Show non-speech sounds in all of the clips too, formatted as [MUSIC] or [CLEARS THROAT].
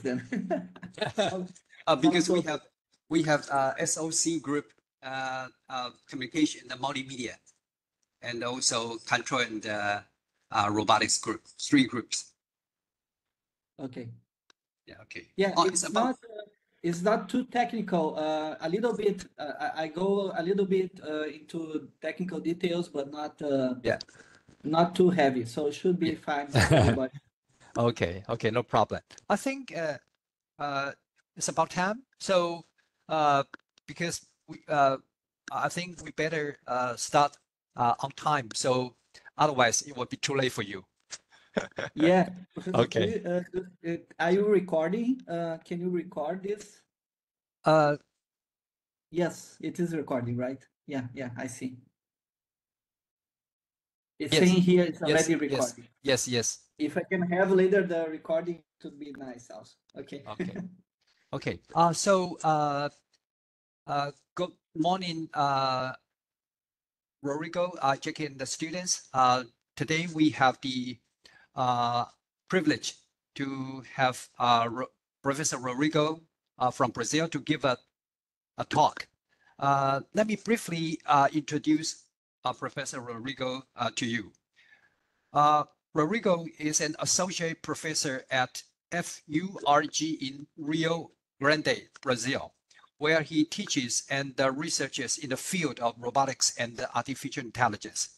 then. [LAUGHS] Uh, because we have, we have, uh, SOC group, uh, uh, communication, the multimedia. And also control and, uh, uh, robotics group, three groups. Okay. Yeah, okay. Yeah, Oh, it's it's about- not, uh, it's not too technical. Uh, a little bit, uh, I, I go a little bit uh, into technical details, but not, uh, Yeah. not too heavy. So it should be fine. [LAUGHS] Okay, okay, no problem. I think uh, uh, it's about time. So uh, because we, uh, I think we better uh, start uh, on time. So otherwise, it will be too late for you. Yeah. [LAUGHS] Okay. do you, uh, uh, Are you recording? Uh, can you record this? Uh, Yes, it is recording, right? Yeah, yeah, I see. It's Yes, saying here it's yes, already yes. recording. yes, yes. If I can have later the recording, it would be nice also. Okay. Okay. [LAUGHS] Okay. Uh, so uh, uh, good morning, uh, Rodrigo, uh, Jackie, and the students. Uh, today we have the uh, privilege to have uh, Ro- Professor Rodrigo uh, from Brazil to give a, a talk. Uh, let me briefly uh, introduce Professor Rodrigo uh, to you. Uh, Rodrigo is an associate professor at FURG in Rio Grande, Brazil, where he teaches and uh, researches in the field of robotics and uh, artificial intelligence.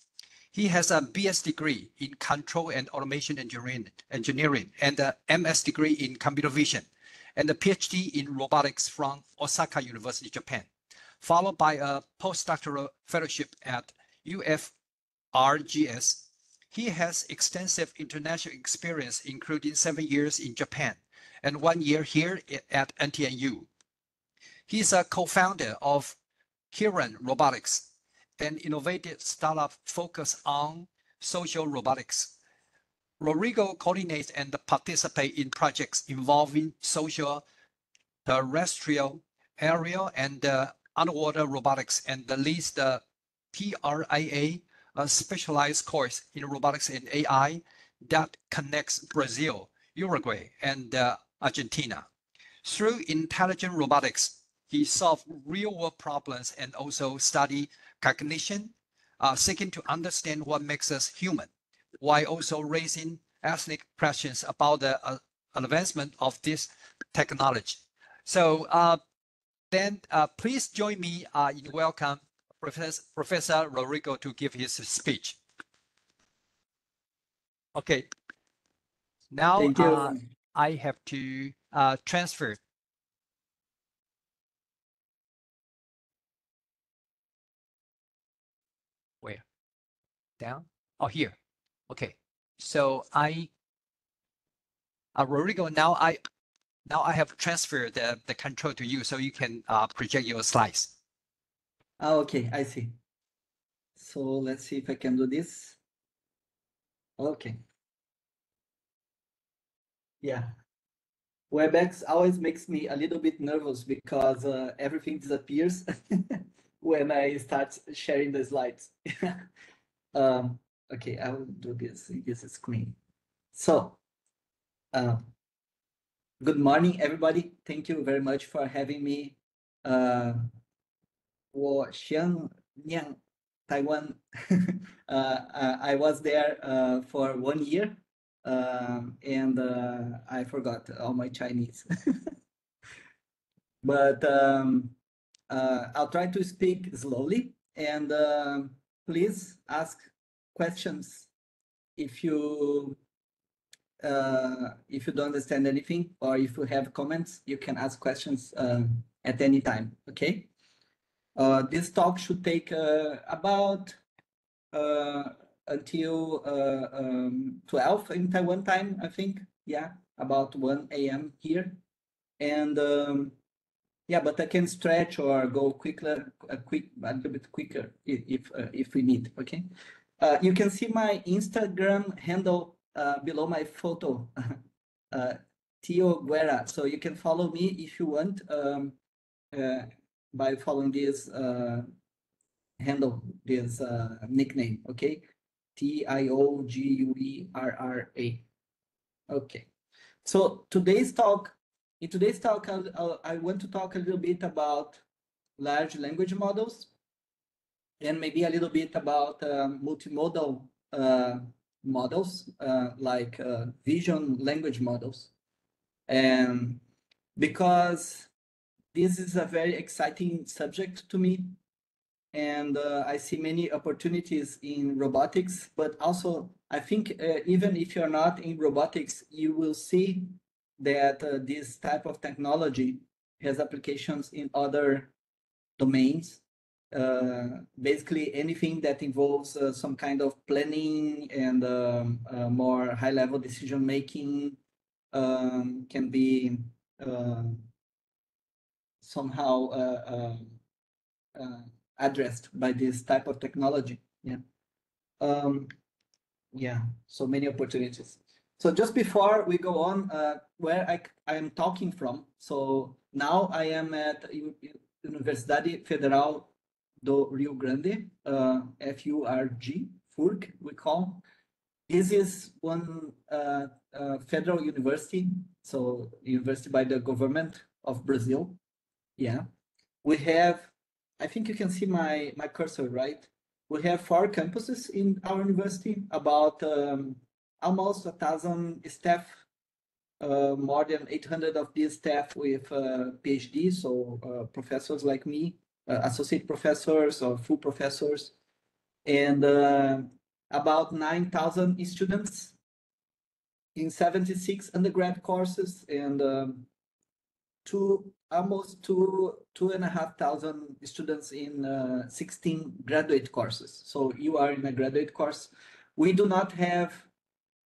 He has a BS degree in control and automation engineering, engineering and a MS degree in computer vision, and a PhD in robotics from Osaka University, Japan, followed by a postdoctoral fellowship at UFRGS he has extensive international experience, including seven years in Japan and one year here at NTNU. He's a co-founder of Kiran Robotics, an innovative startup focused on social robotics. Rodrigo coordinates and participates in projects involving social, terrestrial, aerial, and uh, underwater robotics and leads the TRIA a specialized course in robotics and AI that connects Brazil, Uruguay, and uh, Argentina. Through intelligent robotics, he solved real-world problems and also study cognition, uh, seeking to understand what makes us human, while also raising ethnic questions about the uh, advancement of this technology. So uh, then uh, please join me uh, in welcome Professor, Professor Rodrigo to give his speech. Okay. Now uh, I have to uh, transfer. Where? Down? Oh, here. Okay. So I, uh, Rodrigo, now I, now I have transferred the, the control to you so you can uh, project your slides. Ah, okay, I see. So let's see if I can do this. Okay. Yeah. WebEx always makes me a little bit nervous because uh, everything disappears [LAUGHS] when I start sharing the slides. [LAUGHS] um, okay, I will do this in this screen. So, um, good morning, everybody. Thank you very much for having me. Uh, was Xianyang, Taiwan. I was there for one year, and I forgot all my Chinese. [LAUGHS] but um，I'll try to speak slowly and please ask questions if you uh, if you don't understand anything or if you have comments, you can ask questions uh, at any time. Okay. Uh, this talk should take uh, about uh, until uh, um, 12 in Taiwan time, I think. Yeah, about 1 a.m. here. And um, yeah, but I can stretch or go quicker, a quick, a little bit quicker if uh, if we need. Okay. Uh, you can see my Instagram handle uh, below my photo, [LAUGHS] uh, Tio Guerra. So you can follow me if you want. Um, uh, by following this uh, handle, this uh, nickname, okay? T I O G U E R R A. Okay. So today's talk in today's talk, I'll, I want to talk a little bit about large language models and maybe a little bit about uh, multimodal uh, models uh, like uh, vision language models. And because this is a very exciting subject to me, and uh, I see many opportunities in robotics, but also I think uh, even if you're not in robotics, you will see that uh, this type of technology has applications in other domains. Uh, basically, anything that involves uh, some kind of planning and um, uh, more high-level decision making um, can be um, somehow um, addressed by this type of technology. Yeah. Um, yeah, so many opportunities. So just before we go on, uh, where I, I am talking from. So now I am at Universidade Federal do Rio Grande, uh, FURG, FURG we call. This is one uh, uh, federal university, so university by the government of Brazil. Yeah, we have I think you can see my, my cursor, right? We have four campuses in our university, about um, almost a thousand staff, uh, more than 800 of these staff with uh, PhD, so uh, professors like me, uh, associate professors or full professors, and uh, about 9,000 students in 76 undergrad courses and um, two almost two two and a half thousand students in uh, 16 graduate courses. So you are in a graduate course. We do not have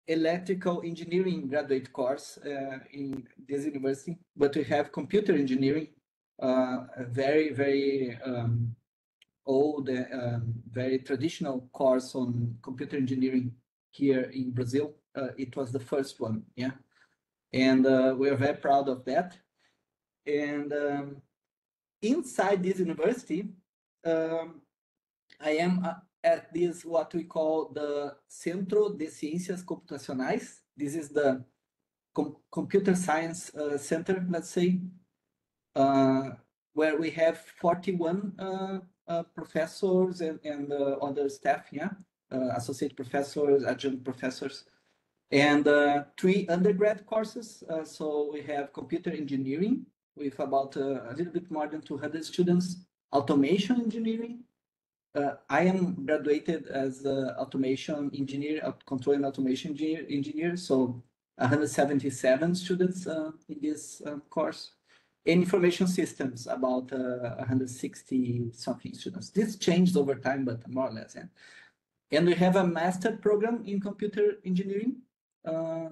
electrical engineering graduate course uh, in this university, but we have computer engineering, uh, a very, very um, old, um, very traditional course on computer engineering here in Brazil. Uh, it was the first one, yeah. And uh, we are very proud of that. And um, inside this university, um, I am uh, at this what we call the Centro de Ciências Computacionais. This is the com computer science uh, center, let's say, uh, where we have 41 uh, uh, professors and, and uh, other staff, yeah, associate professors, adjunct professors, and three undergrad courses. so we have computer engineering, with about uh, a little bit more than 200 students. Automation engineering. Uh, I am graduated as automation engineer, control and automation engineer, engineer so 177 students uh, in this uh, course. In information systems, about 160 something students. This changed over time, but more or less. Yeah. And we have a master program in computer engineering, uh,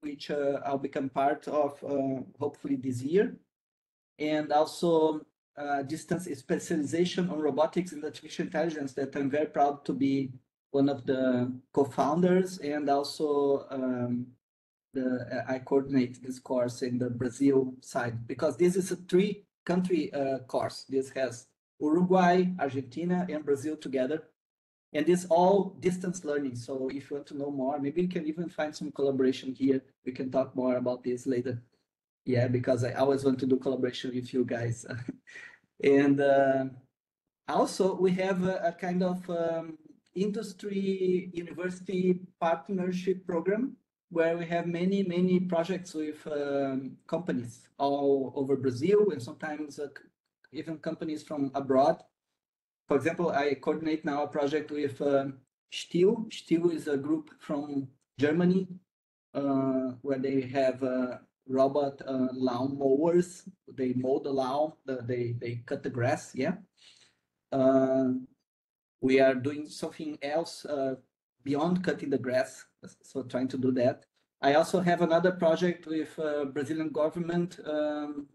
which uh, I'll become part of uh, hopefully this year. And also uh, distance specialization on robotics and artificial intelligence that I'm very proud to be one of the co-founders and also um, the, I coordinate this course in the Brazil side because this is a three country uh, course. This has Uruguay, Argentina, and Brazil together. And this all distance learning. So if you want to know more, maybe you can even find some collaboration here. We can talk more about this later. Yeah, because I always want to do collaboration with you guys. [LAUGHS] and uh, also we have a, a kind of um, industry university partnership program where we have many, many projects with um, companies all over Brazil and sometimes uh, even companies from abroad for example, I coordinate now a project with um, Stihl. Stihl is a group from Germany uh, where they have uh, robot uh, lawn mowers. They mow the lawn, the, they, they cut the grass, yeah. Uh, we are doing something else uh, beyond cutting the grass, so trying to do that. I also have another project with uh, Brazilian government um,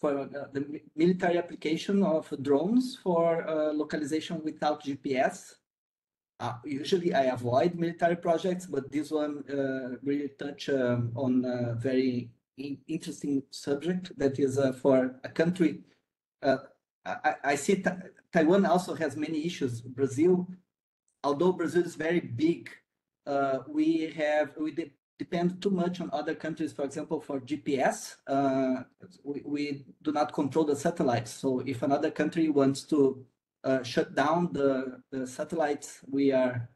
for uh, the military application of drones for uh, localization without GPS. Uh, usually I avoid military projects, but this one uh, really touch um, on a very in interesting subject that is uh, for a country. Uh, I, I, see Taiwan also has many issues. Brazil, although Brazil is very big, we have we de depend too much on other countries. For example, for GPS, uh, we, we do not control the satellites. So if another country wants to uh, shut down the, the satellites, we are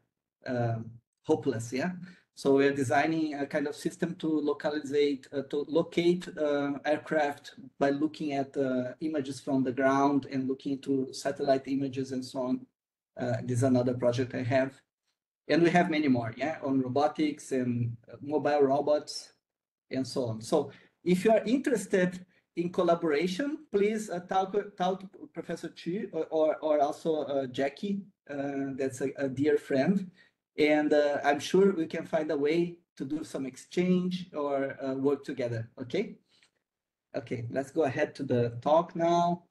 um, hopeless, yeah? So we're designing a kind of system to localizate, uh, to locate uh, aircraft by looking at uh, images from the ground and looking into satellite images and so on. Uh, this is another project I have. And we have many more, yeah, on robotics and uh, mobile robots and so on. So if you are interested in collaboration, please uh, talk, talk to Professor Chi or, or, or also Jackie, that's a, a dear friend and uh, I'm sure we can find a way to do some exchange or uh, work together. Okay. Okay, let's go ahead to the talk now.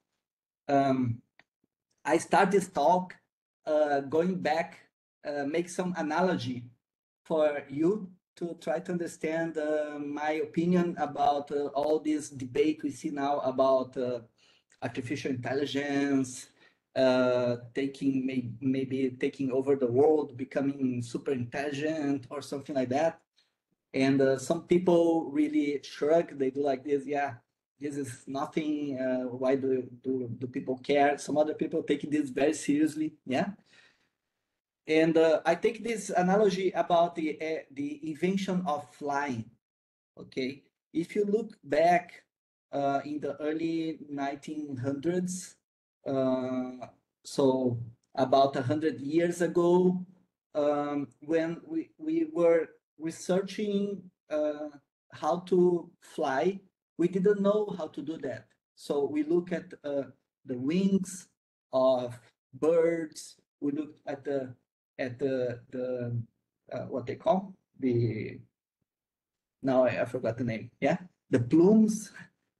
Um, I start this talk uh, going back, uh, make some analogy for you to try to understand uh, my opinion about uh, all this debate we see now about artificial intelligence, uh, taking may, maybe taking over the world, becoming super intelligent or something like that. And uh, some people really shrug. They do like this. Yeah, this is nothing. Uh, why do, do do people care? Some other people take this very seriously. Yeah. And uh, I take this analogy about the uh, the invention of flying. Okay, if you look back uh, in the early 1900s, uh, so about a hundred years ago, um, when we, we were researching uh, how to fly, we didn't know how to do that. So we look at uh, the wings of birds. We look at the at the the uh, what they call the now I, I, forgot the name. Yeah, the plumes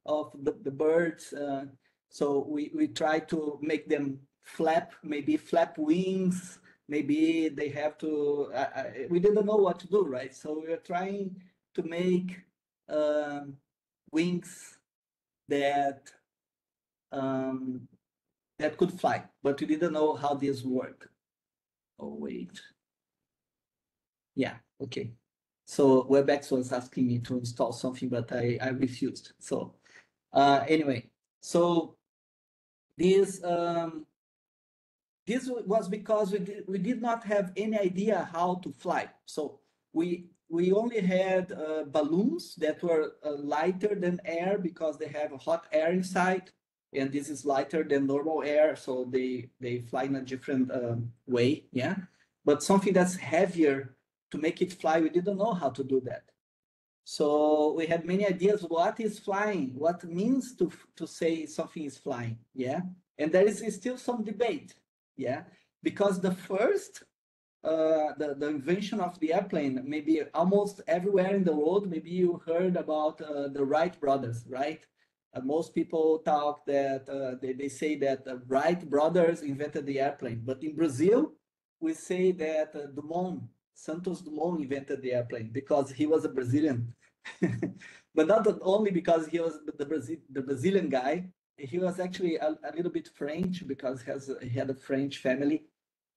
of the, the birds. Uh, so we, we try to make them flap, maybe flap wings, maybe they have to, uh we didn't know what to do, right? So we are trying to make um, wings that um, that could fly, but we didn't know how this worked. Oh, wait. Yeah, okay. So WebEx was asking me to install something, but I, I refused. So uh, anyway, so this um, this was because we did, we did not have any idea how to fly. So we we only had uh, balloons that were uh, lighter than air because they have hot air inside, and this is lighter than normal air, so they they fly in a different um, way. Yeah, but something that's heavier to make it fly, we didn't know how to do that. So we had many ideas. What is flying? What means to to say something is flying? Yeah, and there is still some debate. Yeah, because the first, uh, the the invention of the airplane, maybe almost everywhere in the world. Maybe you heard about uh, the Wright brothers, right? Uh, most people talk that uh, they they say that the Wright brothers invented the airplane, but in Brazil, we say that uh, Dumont Santos Dumont invented the airplane because he was a Brazilian. [LAUGHS] but not only because he was the, Brazil, the Brazilian guy, he was actually a, a, little bit French because he, has, he had a French family.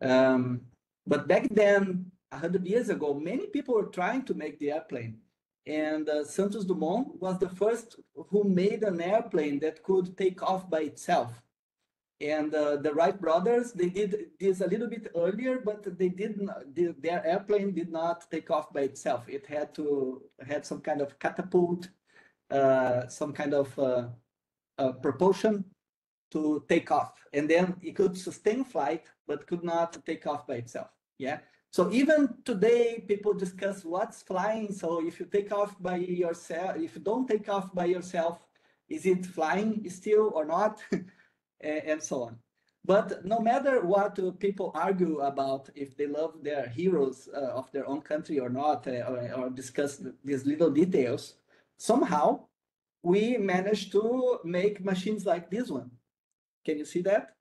Um, but back then, 100 years ago, many people were trying to make the airplane. And uh, Santos Dumont was the first who made an airplane that could take off by itself. And uh, the Wright brothers, they did this a little bit earlier, but they didn't. Their airplane did not take off by itself. It had to had some kind of catapult, uh, some kind of uh, propulsion to take off, and then it could sustain flight, but could not take off by itself. Yeah. So even today, people discuss what's flying. So if you take off by yourself, if you don't take off by yourself, is it flying still or not? [LAUGHS] and so on. But no matter what people argue about if they love their heroes uh, of their own country or not, uh, or, or, discuss these little details, somehow we managed to make machines like this one. Can you see that?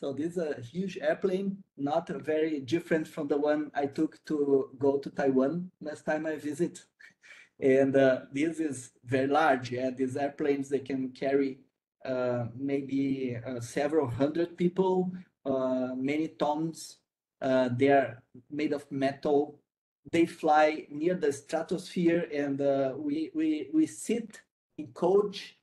So this is a huge airplane, not very different from the one I took to go to Taiwan last time I visit. [LAUGHS] And uh, this is very large. Yeah, these airplanes they can carry uh, maybe uh, several hundred people, uh, many tons. they are made of metal. they fly near the stratosphere and uh, we, we, we sit in coach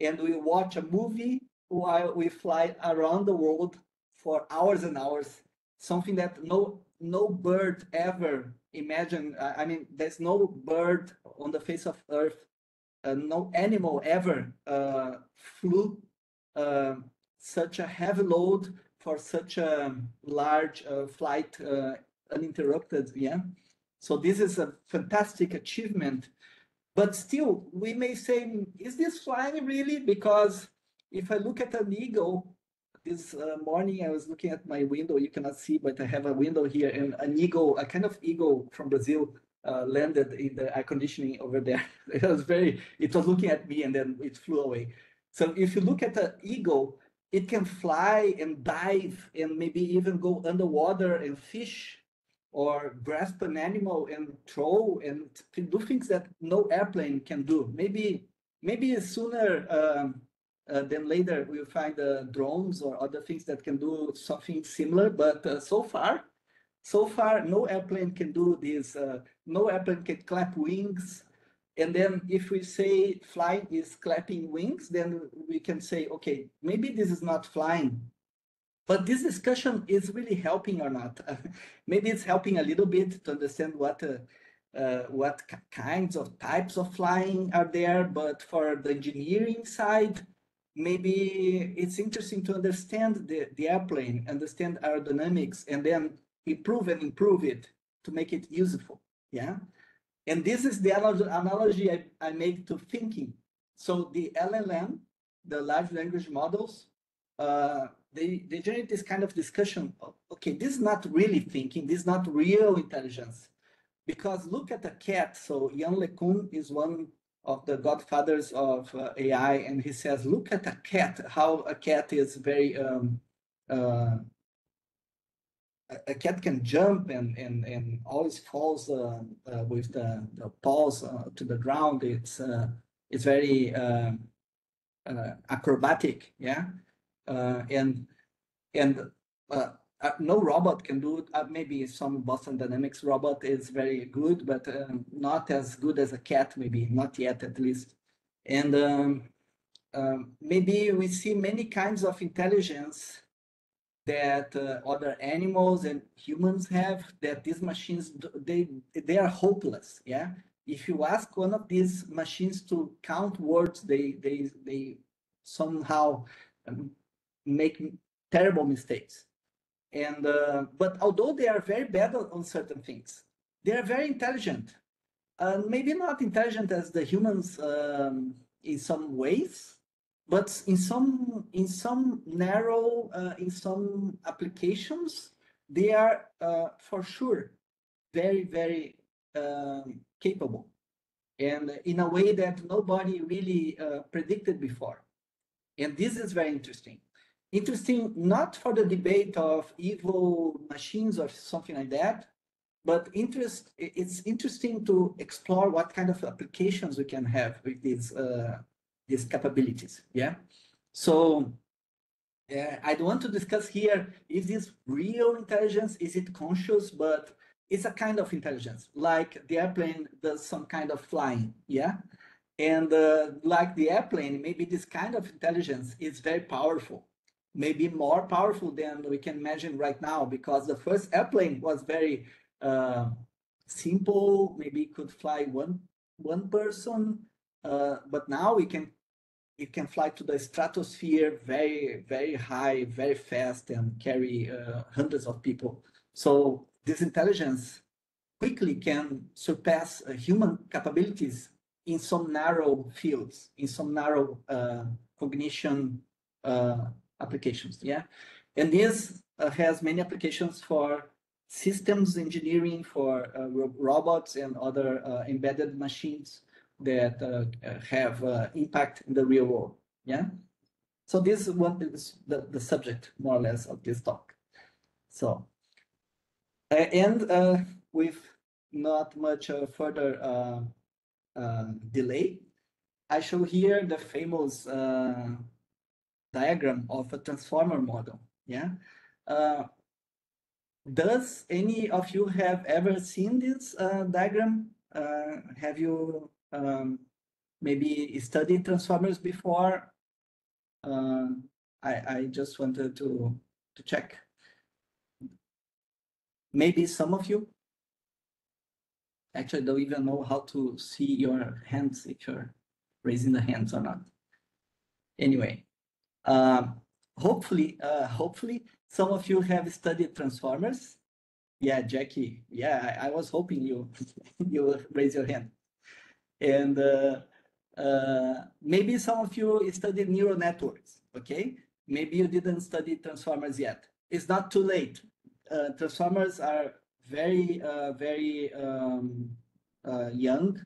and we watch a movie while we fly around the world for hours and hours, something that no, no bird ever imagined. I mean, there's no bird on the face of earth, uh, no animal ever uh, flew uh, such a heavy load for such a large uh, flight uh, uninterrupted. Yeah. So this is a fantastic achievement. But still, we may say, is this flying really? Because if I look at an eagle, this uh, morning I was looking at my window. You cannot see, but I have a window here, and an eagle, a kind of eagle from Brazil, uh, landed in the air conditioning over there. [LAUGHS] It was very, it was looking at me and then it flew away. So if you look at an eagle, it can fly and dive and maybe even go underwater and fish or grasp an animal and throw and do things that no airplane can do. Maybe maybe sooner um, uh, than later we'll find uh, drones or other things that can do something similar. But uh, so far, so far no airplane can do this. Uh, no airplane can clap wings. And then if we say flying is clapping wings, then we can say, okay, maybe this is not flying, but this discussion is really helping or not. [LAUGHS] maybe it's helping a little bit to understand what uh, uh, what kinds of types of flying are there. But for the engineering side, maybe it's interesting to understand the, the airplane, understand aerodynamics, and then improve and improve it to make it useful. Yeah. And this is the analogy I, I make to thinking. So the LLM, the large language models, uh, they, they generate this kind of discussion. Of, okay, this is not really thinking, this is not real intelligence. Because look at the cat. So Yann LeCun is one of the godfathers of uh, AI, and he says, look at a cat, how a cat is very, um, uh, a cat can jump and, and, and always falls uh, uh with the, the paws uh, to the ground. It's, uh, it's very um, acrobatic, yeah? And and uh, uh, no robot can do it. maybe some Boston Dynamics robot is very good, but um, not as good as a cat, maybe not yet at least. And um, um, maybe we see many kinds of intelligence that uh, other animals and humans have that these machines they they are hopeless yeah if you ask one of these machines to count words they they they somehow um, make terrible mistakes. And uh, but although they are very bad on certain things, they are very intelligent. Uh, maybe not intelligent as the humans um, in some ways, but in some in some narrow uh, in some applications, they are uh, for sure very very um, capable, and in a way that nobody really uh, predicted before. And this is very interesting interesting not for the debate of evil machines or something like that, but interest it's interesting to explore what kind of applications we can have with these uh, these capabilities. Yeah. So uh, I want to discuss here is this real intelligence? Is it conscious? But it's a kind of intelligence, like the airplane does some kind of flying. Yeah. And uh, like the airplane, maybe this kind of intelligence is very powerful maybe more powerful than we can imagine right now because the first airplane was very uh, simple maybe could fly one one person uh, but now we can it can fly to the stratosphere very very high very fast and carry uh, hundreds of people. So this intelligence quickly can surpass uh, human capabilities in some narrow fields in some narrow uh, cognition uh, applications. Yeah, and this uh, has many applications for systems engineering for uh, ro robots and other uh, embedded machines that uh, have uh, impact in the real world. Yeah. So this is what is the, the subject more or less of this talk. So, and with not much further delay, I show here the famous diagram of a transformer model. Yeah. Uh, does any of you have ever seen this uh, diagram? Uh, have you um, maybe studied transformers before? Uh, I, I just wanted to, to check. Maybe some of you actually don't even know how to see your hands if you're raising the hands or not. Anyway, um, hopefully, uh, hopefully some of you have studied transformers. Yeah, Jackie. Yeah, I, I was hoping you [LAUGHS] you raise your hand. And uh, uh, maybe some of you studied neural networks. Okay, maybe you didn't study transformers yet. It's not too late. Uh, transformers are very uh, very um, uh, young.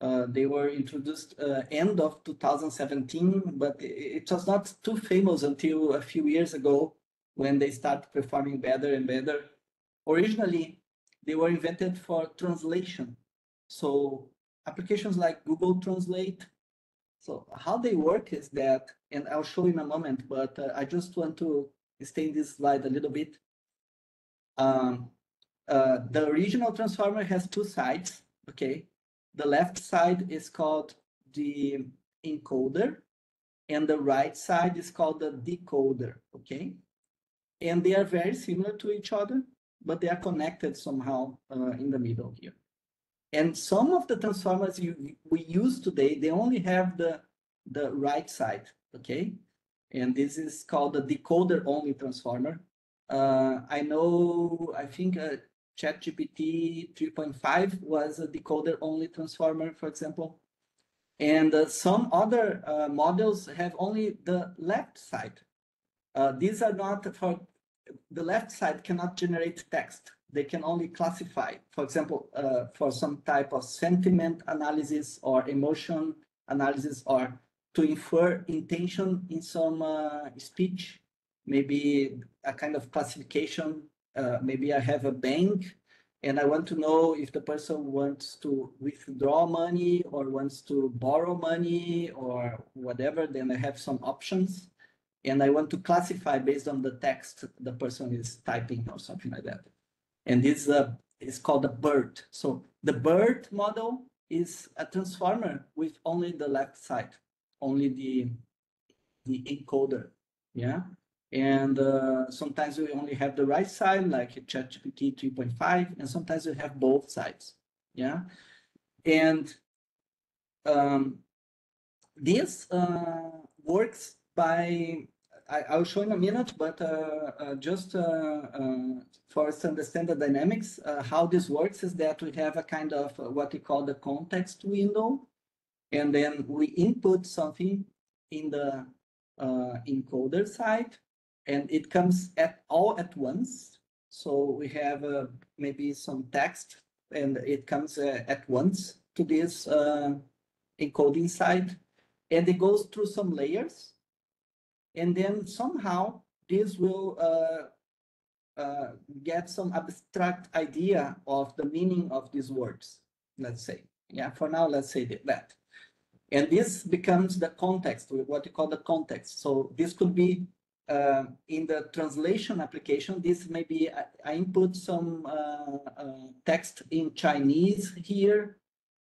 Uh, they were introduced uh, end of 2017, but it, was not too famous until a few years ago when they start performing better and better. Originally, they were invented for translation. So applications like Google Translate. So how they work is that, and I'll show in a moment, but uh, I just want to stay in this slide a little bit. Um, uh, the original transformer has two sides, okay? The left side is called the encoder, and the right side is called the decoder, okay? and they are very similar to each other, but they are connected somehow uh, in the middle here. And some of the transformers you, we use today, they only have the, the right side, okay? And this is called the decoder only transformer. Uh, I know, I think uh, ChatGPT 3.5 was a decoder only transformer, for example. And uh, some other uh, models have only the left side. Uh, these are not for the left side cannot generate text. They can only classify, for example, uh, for some type of sentiment analysis or emotion analysis or to infer intention in some uh, speech, maybe a kind of classification. Uh, maybe I have a bank and I want to know if the person wants to withdraw money or wants to borrow money or whatever, then I have some options and I want to classify based on the text the person is typing or something like that. And this uh, is called a BERT. So the BERT model is a transformer with only the left side, only the the encoder, yeah. And uh, sometimes we only have the right side, like ChatGPT 3.5, and sometimes we have both sides, yeah. And um, this uh, works by I, will show in a minute, but uh, uh, just uh, uh, for us to understand the dynamics, how this works is that we have a kind of what we call the context window, and then we input something in the encoder side, and it comes at all at once. So we have maybe some text, and it comes at once to this encoding side, and it goes through some layers and then somehow this will uh, uh, get some abstract idea of the meaning of these words, let's say. Yeah, for now, let's say that. And this becomes the context, what you call the context. So this could be uh, in the translation application, this may be, I, I input some uh, uh, text in Chinese here,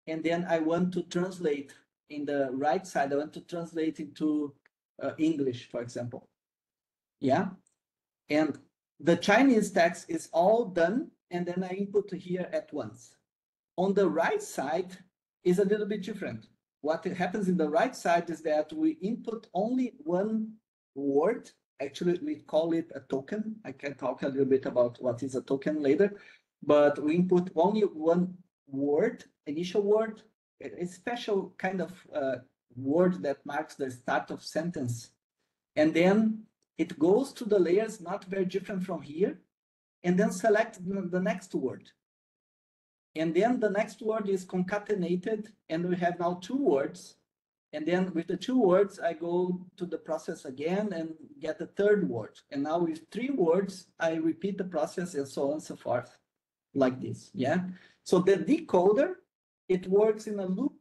and then I want to translate in the right side, I want to translate into uh, English, for example. Yeah. And the Chinese text is all done, and then I input here at once. On the right side is a little bit different. What happens in the right side is that we input only one word. Actually, we call it a token. I can talk a little bit about what is a token later, but we input only one word, initial word, a special kind of uh, word that marks the start of sentence. And then it goes to the layers not very different from here, and then select the next word. And then the next word is concatenated, and we have now two words. And then with the two words, I go to the process again and get the third word. And now with three words, I repeat the process and so on and so forth, like this, yeah? So the decoder, it works in a loop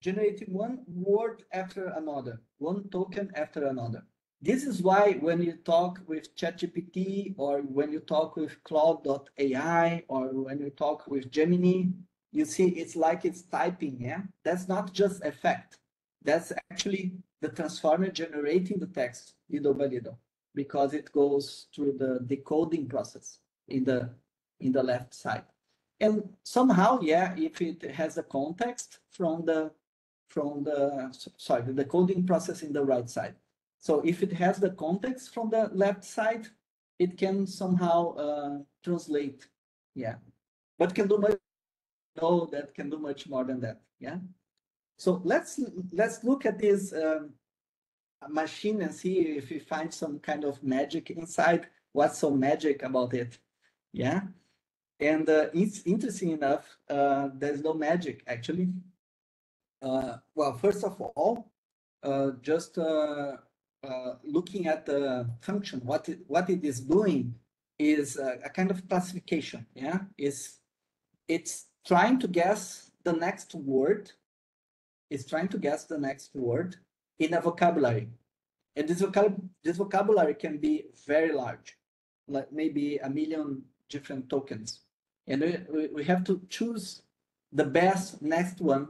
generating one word after another, one token after another. This is why when you talk with ChatGPT or when you talk with Claude.ai or when you talk with Gemini, you see it's like it's typing, yeah? That's not just effect. That's actually the transformer generating the text little by because it goes through the decoding process in the in the left side. And somehow, yeah, if it has a context from the from the sorry, the decoding process in the right side. So if it has the context from the left side, it can somehow uh, translate. Yeah, but can do much. No, that can do much more than that. Yeah. So let's let's look at this um, machine and see if we find some kind of magic inside. What's so magic about it? Yeah. And uh, it's interesting enough, uh, there's no magic actually. Uh, well, first of all, uh, just uh, uh, looking at the function, what it, what it is doing is a, a kind of classification. Yeah, is it's trying to guess the next word. It's trying to guess the next word in a vocabulary, and this vocab this vocabulary can be very large, like maybe a million different tokens, and we, we have to choose the best next one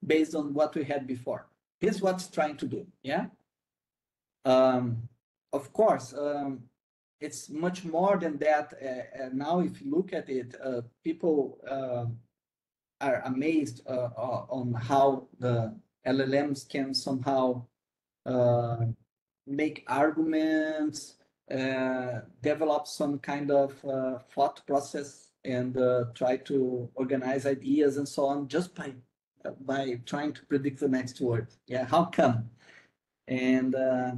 based on what we had before. Here's what's trying to do, yeah? Um, of course, um, it's much more than that. Uh, uh, now, if you look at it, uh, people uh, are amazed uh, on how the LLMs can somehow uh, make arguments, develop some kind of thought process, and try to organize ideas and so on just by by trying to predict the next word. Yeah, how come? And uh,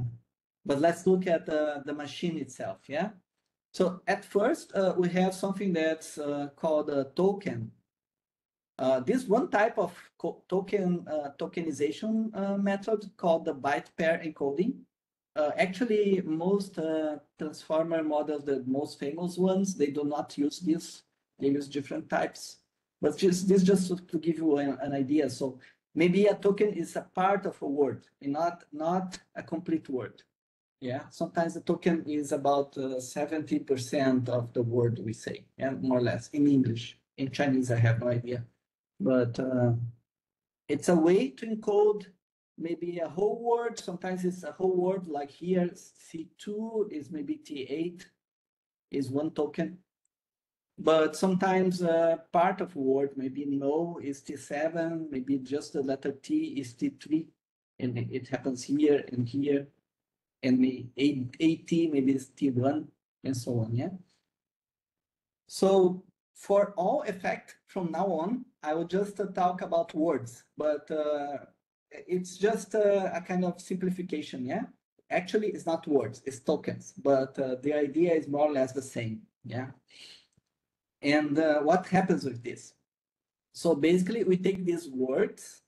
but let's look at the, the machine itself. Yeah. So at first uh, we have something that's uh, called a token. Uh, this one type of token uh, tokenization uh, method called the byte pair encoding. actually, most transformer models, the most famous ones, they do not use this. They use different types. But just this just to give you an, an, idea. So maybe a token is a part of a word and not not a complete word. Yeah, sometimes the token is about uh, seventy uh, percent of the word we say, yeah, more or less in English. In Chinese, I have no idea, but uh, it's a way to encode maybe a whole word. Sometimes it's a whole word, like here, C2 is maybe T8 is one token but sometimes uh, part of word, maybe no is T7, maybe just the letter T is T3, and it happens here and here, and AT maybe it's T1, and so on, yeah? So for all effect from now on, I will just uh, talk about words, but uh, it's just uh, a kind of simplification, yeah? Actually, it's not words, it's tokens, but uh, the idea is more or less the same, yeah? And uh, what happens with this? So basically, we take these words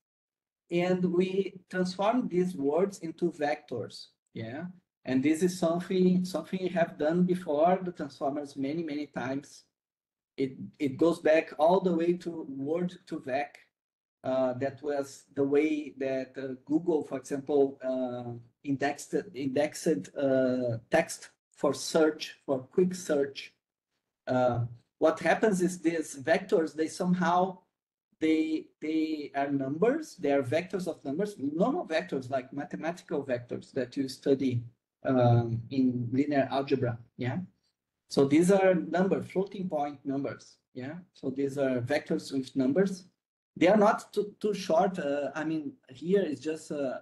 and we transform these words into vectors. Yeah. And this is something something we have done before the transformers many, many times. It it goes back all the way to word to vec. Uh, that was the way that uh, Google, for example, uh, indexed indexed uh, text for search for quick search. Uh, what happens is these vectors, they somehow, they, they are numbers, they are vectors of numbers, normal vectors like mathematical vectors that you study um, in linear algebra, yeah? So these are number, floating point numbers, yeah? So these are vectors with numbers. They are not too, too short. Uh, I mean, here is just, uh,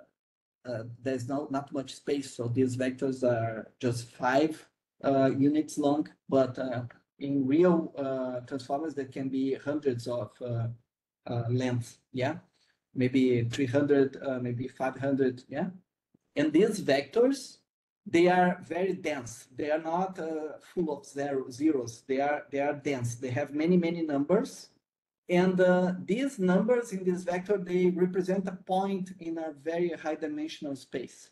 uh, there's no, not much space. So these vectors are just five uh, units long, but uh, in real uh, transformers that can be hundreds of lengths, yeah, maybe 300, uh, maybe 500, yeah. And these vectors, they are very dense. They are not uh, full of zero, zeros. They are they are dense. They have many many numbers, and uh, these numbers in this vector they represent a point in a very high dimensional space.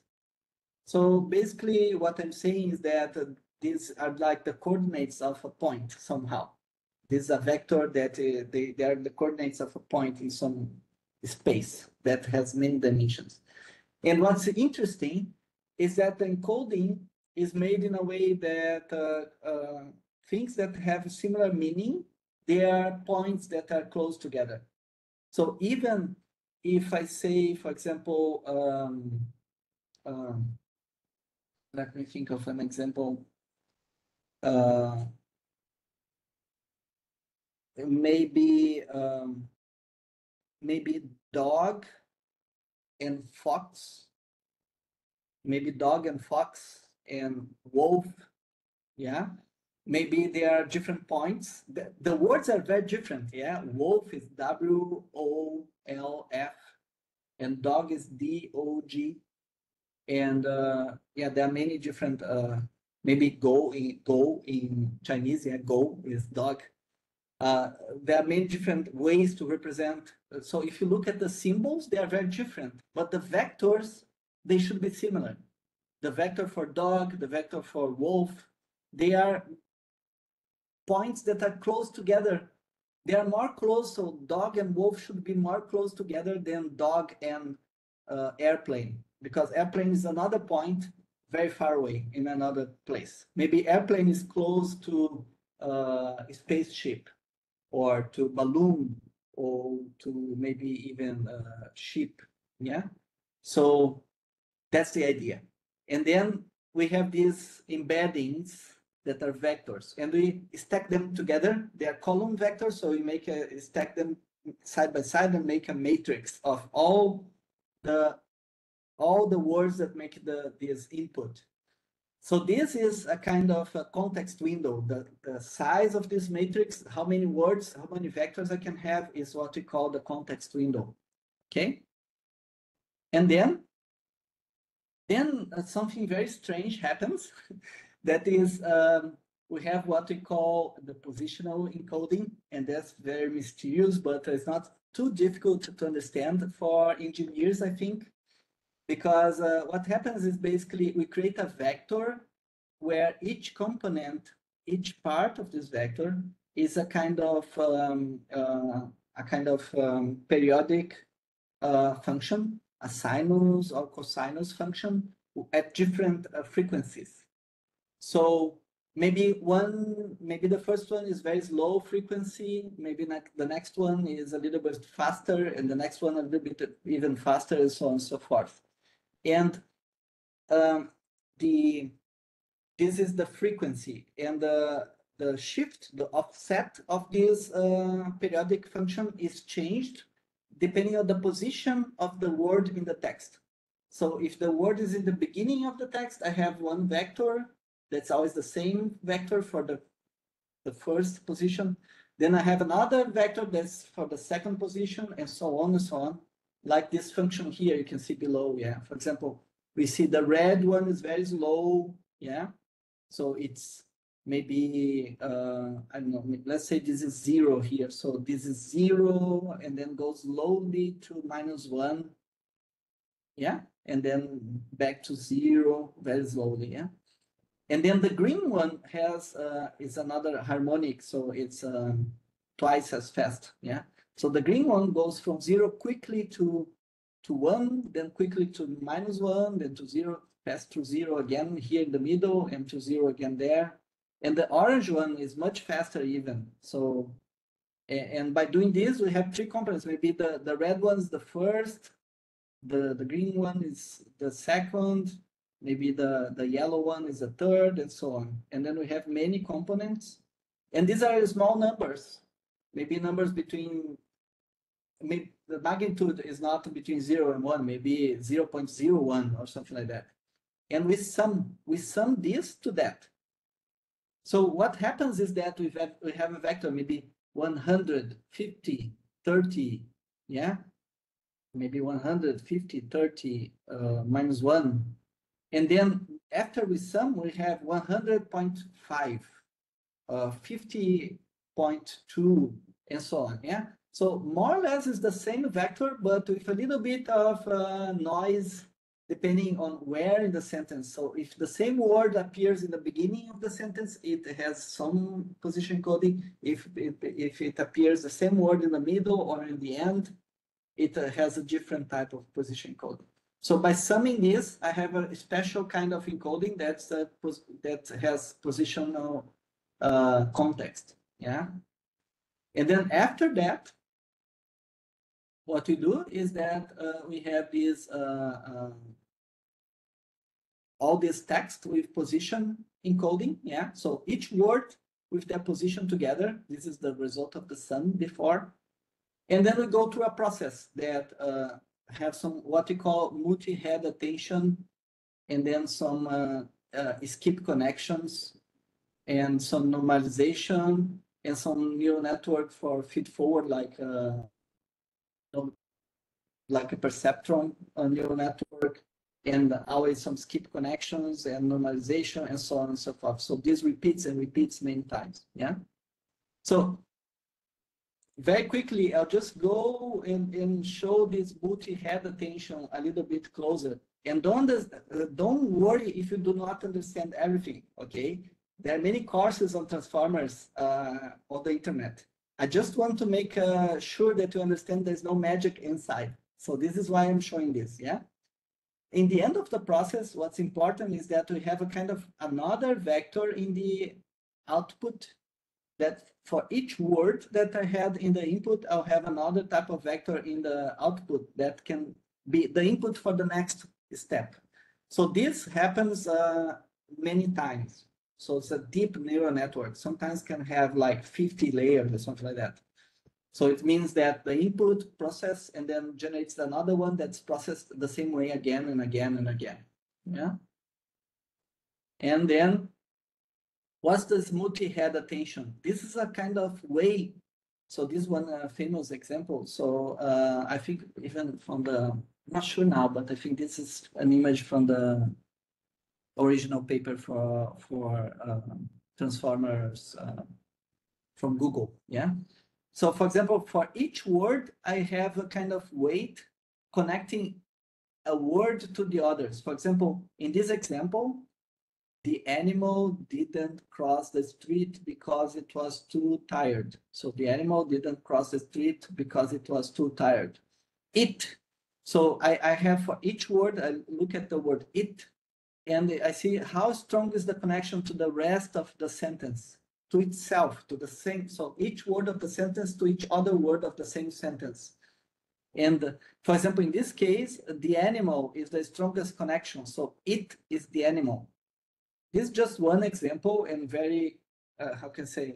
So basically, what I'm saying is that these are like the coordinates of a point somehow. This is a vector that uh, they, they are the coordinates of a point in some space that has many dimensions. And what's interesting is that the encoding is made in a way that uh, uh, things that have similar meaning, they are points that are close together. So even if I say, for example, um, um, let me think of an example. Uh, maybe um, maybe dog and fox maybe dog and fox and wolf yeah. Maybe there are different points. The, the words are very different yeah. Wolf is w o l f and dog is d o g. And uh, yeah there are many different uh, maybe go in go in chinese yeah go is dog. Uh, there are many different ways to represent. So if you look at the symbols, they are very different, but the vectors, they should be similar. The vector for dog, the vector for wolf, they are points that are close together. They are more close, so dog and wolf should be more close together than dog and uh, airplane, because airplane is another point very far away in another place. Maybe airplane is close to uh, spaceship or to balloon or to maybe even uh, sheep. Yeah. So that's the idea. And then we have these embeddings that are vectors and we stack them together. They are column vectors. So we make a stack them side by side and make a matrix of all the all the words that make the this input so this is a kind of a context window. The, the size of this matrix, how many words, how many vectors I can have is what we call the context window. Okay. And then, then uh, something very strange happens. [LAUGHS] that is, um, we have what we call the positional encoding, and that's very mysterious, but it's not too difficult to understand for engineers, I think because uh, what happens is basically we create a vector where each component, each part of this vector is a kind of um, uh, a kind of um, periodic uh, function, a sinus or cosinus function at different uh, frequencies. So maybe one, maybe the first one is very slow frequency, maybe the next one is a little bit faster, and the next one a little bit even faster, and so on and so forth. And um, the this is the frequency and the the shift, the offset of this uh, periodic function is changed depending on the position of the word in the text. So if the word is in the beginning of the text, I have one vector that's always the same vector for the, the first position. Then I have another vector that's for the second position and so on and so on like this function here, you can see below, yeah. For example, we see the red one is very slow, yeah. So it's maybe, uh, I don't know, let's say this is zero here. So this is zero and then goes slowly to minus one, yeah. And then back to zero very slowly, yeah. And then the green one has, uh, is another harmonic, so it's um, twice as fast, yeah. So the green one goes from zero quickly to, to one, then quickly to minus one, then to zero, pass to zero again here in the middle and to zero again there. And the orange one is much faster even. So, and by doing this, we have three components. Maybe the, the red one's the first, the, the green one is the second, maybe the, the yellow one is the third, and so on. And then we have many components. And these are small numbers, maybe numbers between maybe the magnitude is not between zero and one, maybe 0 0.01 or something like that. And we sum, we sum this to that. So what happens is that we have, we have a vector, maybe 150, 30, yeah? Maybe 150, 30, uh, minus one. And then after we sum, we have 100.5, uh, 50.2, and so on, yeah? So more or less is the same vector, but with a little bit of uh, noise depending on where in the sentence. So if the same word appears in the beginning of the sentence, it has some position coding. If it, if it appears the same word in the middle or in the end, it uh, has a different type of position coding. So by summing this, I have a special kind of encoding that's uh, that has positional uh, context. Yeah. And then after that, what we do is that uh, we have this uh, uh, all this text with position encoding. Yeah. So each word with their position together. This is the result of the sum before. And then we go through a process that uh, have some what we call multi-head attention and then some uh, uh, skip connections and some normalization and some neural network for feed forward like uh, like a perceptron neural network and always some skip connections and normalization and so on and so forth. So this repeats and repeats many times. Yeah. So very quickly, I'll just go and, and show this multi-head attention a little bit closer. And don't, don't worry if you do not understand everything, okay? There are many courses on transformers uh, on the internet. I just want to make uh, sure that you understand there's no magic inside. So this is why I'm showing this, yeah? In the end of the process, what's important is that we have a kind of another vector in the output that for each word that I had in the input, I'll have another type of vector in the output that can be the input for the next step. So this happens uh, many times. So it's a deep neural network. Sometimes can have like 50 layers or something like that. So it means that the input process and then generates another one that's processed the same way again and again and again. Yeah. And then What's this multi-head attention? This is a kind of way. So this one uh, famous example. So uh, I think even from the, I'm not sure now, but I think this is an image from the original paper for for uh, transformers uh, from Google. Yeah. So for example, for each word, I have a kind of weight connecting a word to the others. For example, in this example, the animal didn't cross the street because it was too tired. So the animal didn't cross the street because it was too tired. It. So I, I have for each word, I look at the word it, and I see how strong is the connection to the rest of the sentence, to itself, to the same. So each word of the sentence to each other word of the same sentence. And for example, in this case, the animal is the strongest connection. So it is the animal. This is just one example and very, uh, how can I say,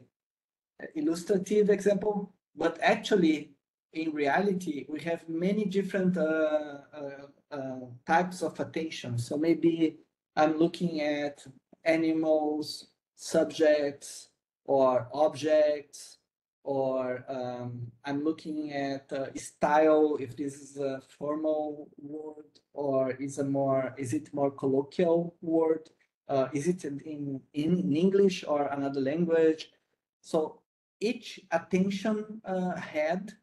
illustrative example, but actually in reality, we have many different uh, uh, uh, types of attention. So maybe I'm looking at animals, subjects, or objects, or um, I'm looking at uh, style, if this is a formal word, or is a more, is it more colloquial word? Uh, is it in, in English or another language? So each attention uh, head,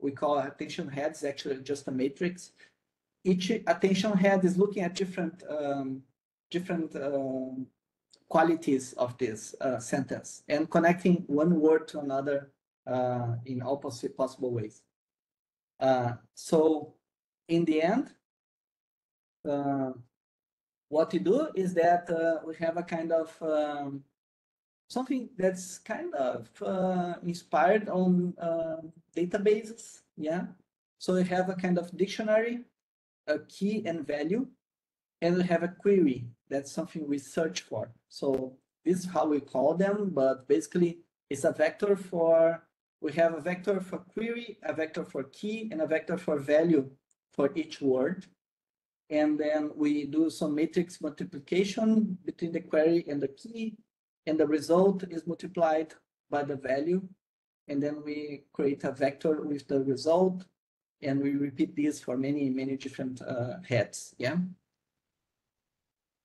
we call attention heads actually just a matrix. Each attention head is looking at different um, different um, qualities of this uh, sentence and connecting one word to another uh, in all possible ways. Uh, so in the end, uh, what we do is that uh, we have a kind of um, something that's kind of uh, inspired on uh, databases. Yeah. So we have a kind of dictionary, a key and value, and we have a query. That's something we search for. So this is how we call them, but basically it's a vector for, we have a vector for query, a vector for key, and a vector for value for each word and then we do some matrix multiplication between the query and the key, and the result is multiplied by the value, and then we create a vector with the result, and we repeat this for many, many different uh, heads, yeah?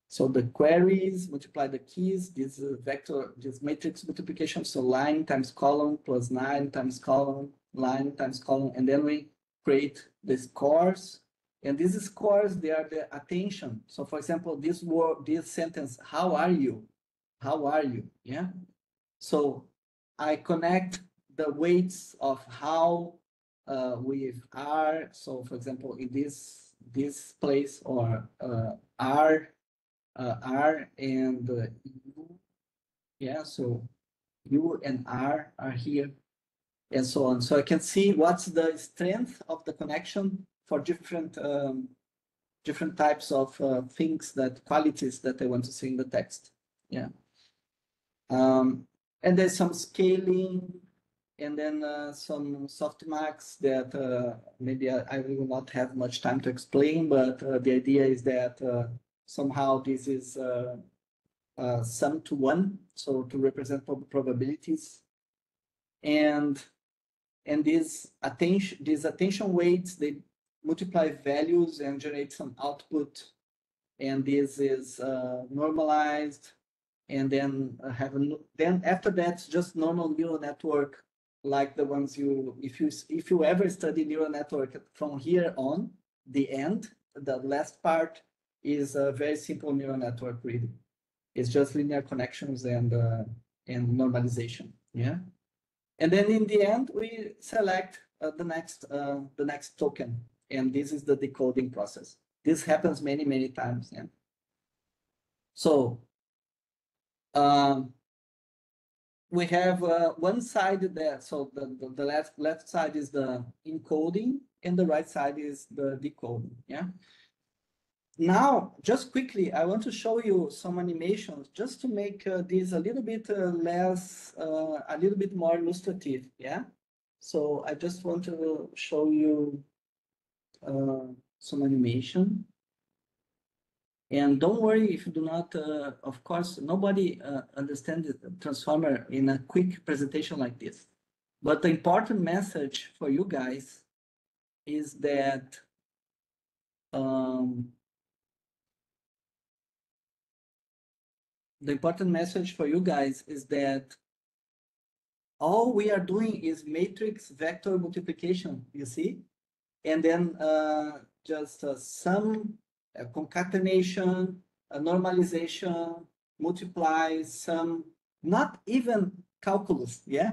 So the queries multiply the keys, this vector, this matrix multiplication, so line times column plus nine times column, line times column, and then we create the scores and these scores, they are the attention. So for example, this word, this sentence, how are you? How are you? Yeah. So I connect the weights of how uh, with are. So for example, in this this place or uh, R, uh, R and uh, U. Yeah, so U and R are here and so on. So I can see what's the strength of the connection for different um, different types of uh, things that qualities that I want to see in the text. Yeah. Um, and there's some scaling and then uh, some softmax that uh, maybe I, I, will not have much time to explain, but uh, the idea is that uh, somehow this is uh, uh, sum to one, so to represent prob probabilities. And and these attention these attention weights they multiply values and generate some output, and this is normalized and then have a, then after that just normal neural network like the ones you if you if you ever study neural network from here on the end the last part is a very simple neural network really it's just linear connections and uh, and normalization yeah and then in the end we select uh, the next uh, the next token and this is the decoding process this happens many many times yeah so um, we have uh, one side there. So the, the, the, left left side is the encoding and the right side is the decoding. Yeah. Now, just quickly, I want to show you some animations just to make uh, this a little bit uh, less, uh, a little bit more illustrative. Yeah. So I just want to show you uh, some animation. And don't worry if you do not, uh, of course, nobody uh, understands the transformer in a quick presentation like this. But the important message for you guys is that um, the important message for you guys is that all we are doing is matrix vector multiplication, you see? And then uh, just uh, some a concatenation, a normalization, multiply, sum, not even calculus, yeah?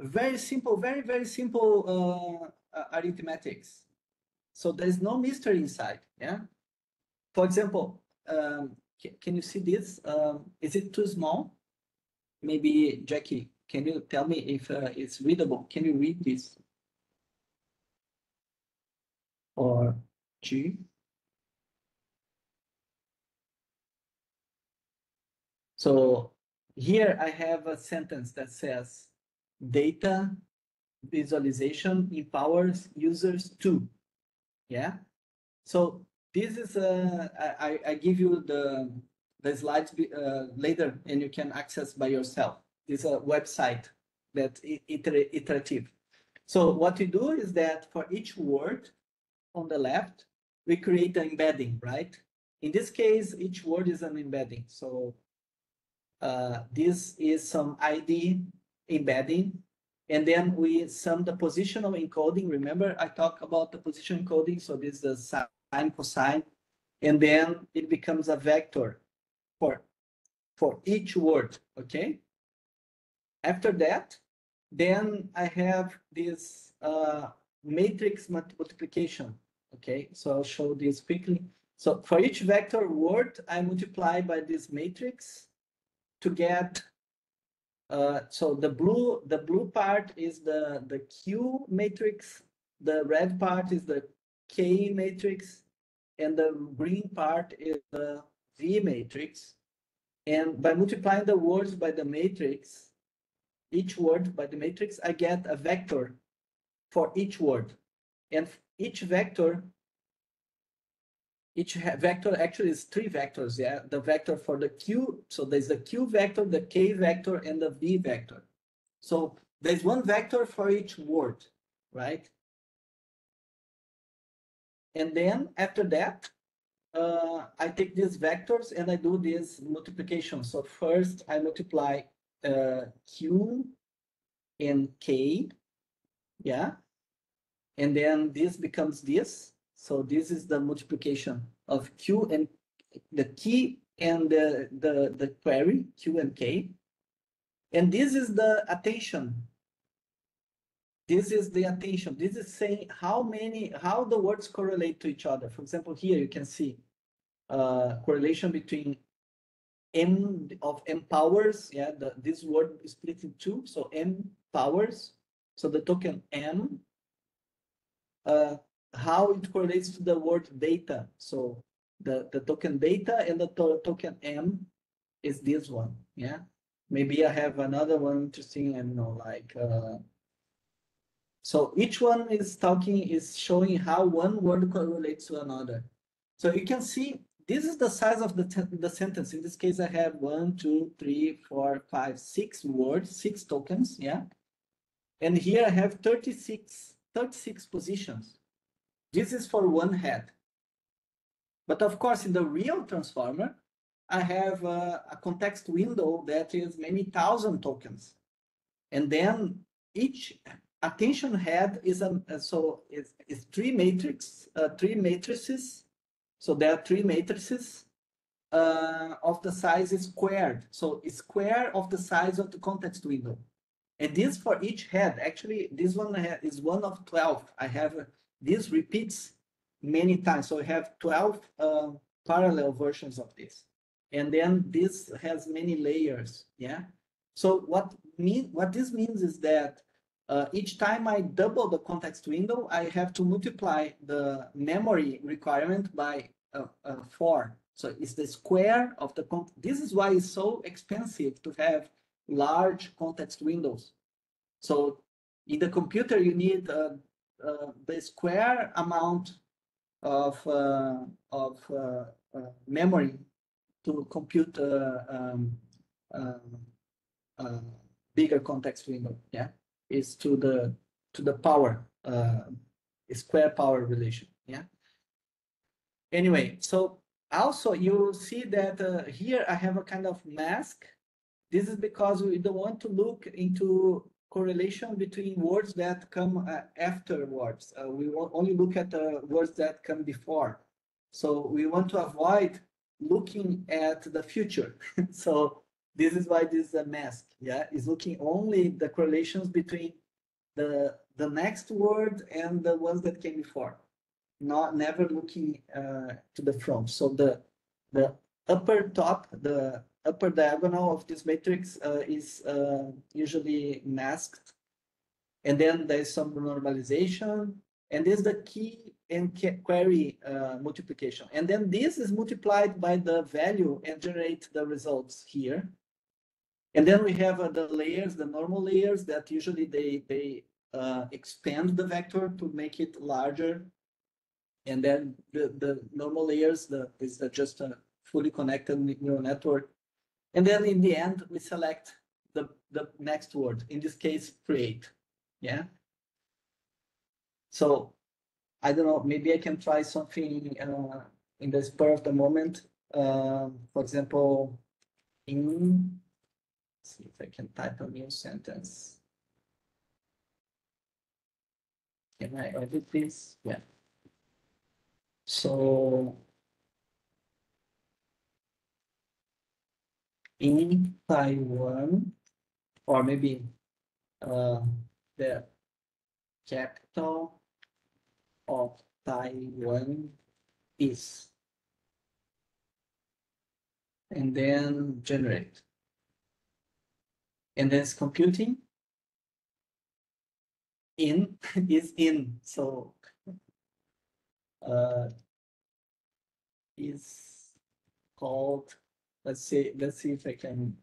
Very simple, very, very simple uh, arithmetics. So there's no mystery inside, yeah? For example, um, can you see this? Um, is it too small? Maybe, Jackie, can you tell me if uh, it's readable? Can you read this? Or G? So here I have a sentence that says data visualization empowers users to, yeah? So this is, a, I, I give you the, the slides uh, later and you can access by yourself. This is a website that iter iterative. So what we do is that for each word on the left, we create an embedding, right? In this case, each word is an embedding. So uh, this is some ID embedding. And then we sum the positional encoding. Remember, I talked about the position encoding. So this is the sine, cosine. And then it becomes a vector for, for each word, okay? After that, then I have this uh, matrix multiplication, okay? So I'll show this quickly. So for each vector word, I multiply by this matrix to get uh, so the blue the blue part is the the Q matrix, the red part is the K matrix, and the green part is the V matrix. And by multiplying the words by the matrix, each word by the matrix, I get a vector for each word. And each vector each vector actually is three vectors, yeah? The vector for the Q, so there's the Q vector, the K vector, and the V vector. So there's one vector for each word, right? And then after that, uh, I take these vectors and I do this multiplication. So first I multiply uh, Q and K, yeah? And then this becomes this, so this is the multiplication of Q and the key and the, the, the query, Q and K. And this is the attention. This is the attention. This is saying how many, how the words correlate to each other. For example, here you can see uh, correlation between m of m powers. Yeah, the, this word is split in two. So m powers. So the token m, uh, how it correlates to the word data. So the, the token data and the to token m is this one. Yeah. Maybe I have another one interesting, I don't know, like, uh, so each one is talking, is showing how one word correlates to another. So you can see this is the size of the, the sentence. In this case, I have one, two, three, four, five, six words, six tokens, yeah? And here I have 36, 36 positions. This is for one head. But of course, in the real transformer, I have a, a context window that is many thousand tokens. And then each attention head is a so it's, three matrix uh, three matrices. So there are three matrices uh, of the size is squared. So square of the size of the context window. And this for each head actually this one is one of 12 i have uh, this repeats many times. So i have 12 uh, parallel versions of this. And then this has many layers yeah? So what mean what this means is that uh, each time I double the context window, I have to multiply the memory requirement by uh, uh, four. So it's the square of the, this is why it's so expensive to have large context windows. So in the computer, you need uh, uh, the square amount of, uh, of memory to compute um, bigger context window, yeah? Is to the to the power uh, square power relation. Yeah. Anyway, so also you see that uh, here I have a kind of mask. This is because we don't want to look into correlation between words that come uh, afterwards. Uh, we only look at the words that come before. So we want to avoid looking at the future. [LAUGHS] so this is why this is a mask. Yeah, is looking only the correlations between the the next word and the ones that came before, not never looking uh, to the front. So the the upper top, the upper diagonal of this matrix uh, is uh, usually masked, and then there is some normalization, and this is the key and query uh, multiplication. And then this is multiplied by the value and generate the results here. And then we have uh, the layers, the normal layers that usually they, they uh, expand the vector to make it larger. And then the, the normal layers the, is the just a fully connected neural network. And then in the end, we select the, the next word, in this case, create. Yeah. So I don't know, maybe I can try something uh, in the spur of the moment. Uh, for example, in see if I can type a new sentence. Can I edit this? Yeah. So in Taiwan, or maybe uh, the capital of Taiwan is, and then generate and then it's computing in [LAUGHS] is in. So uh, is called let's see let's see if I can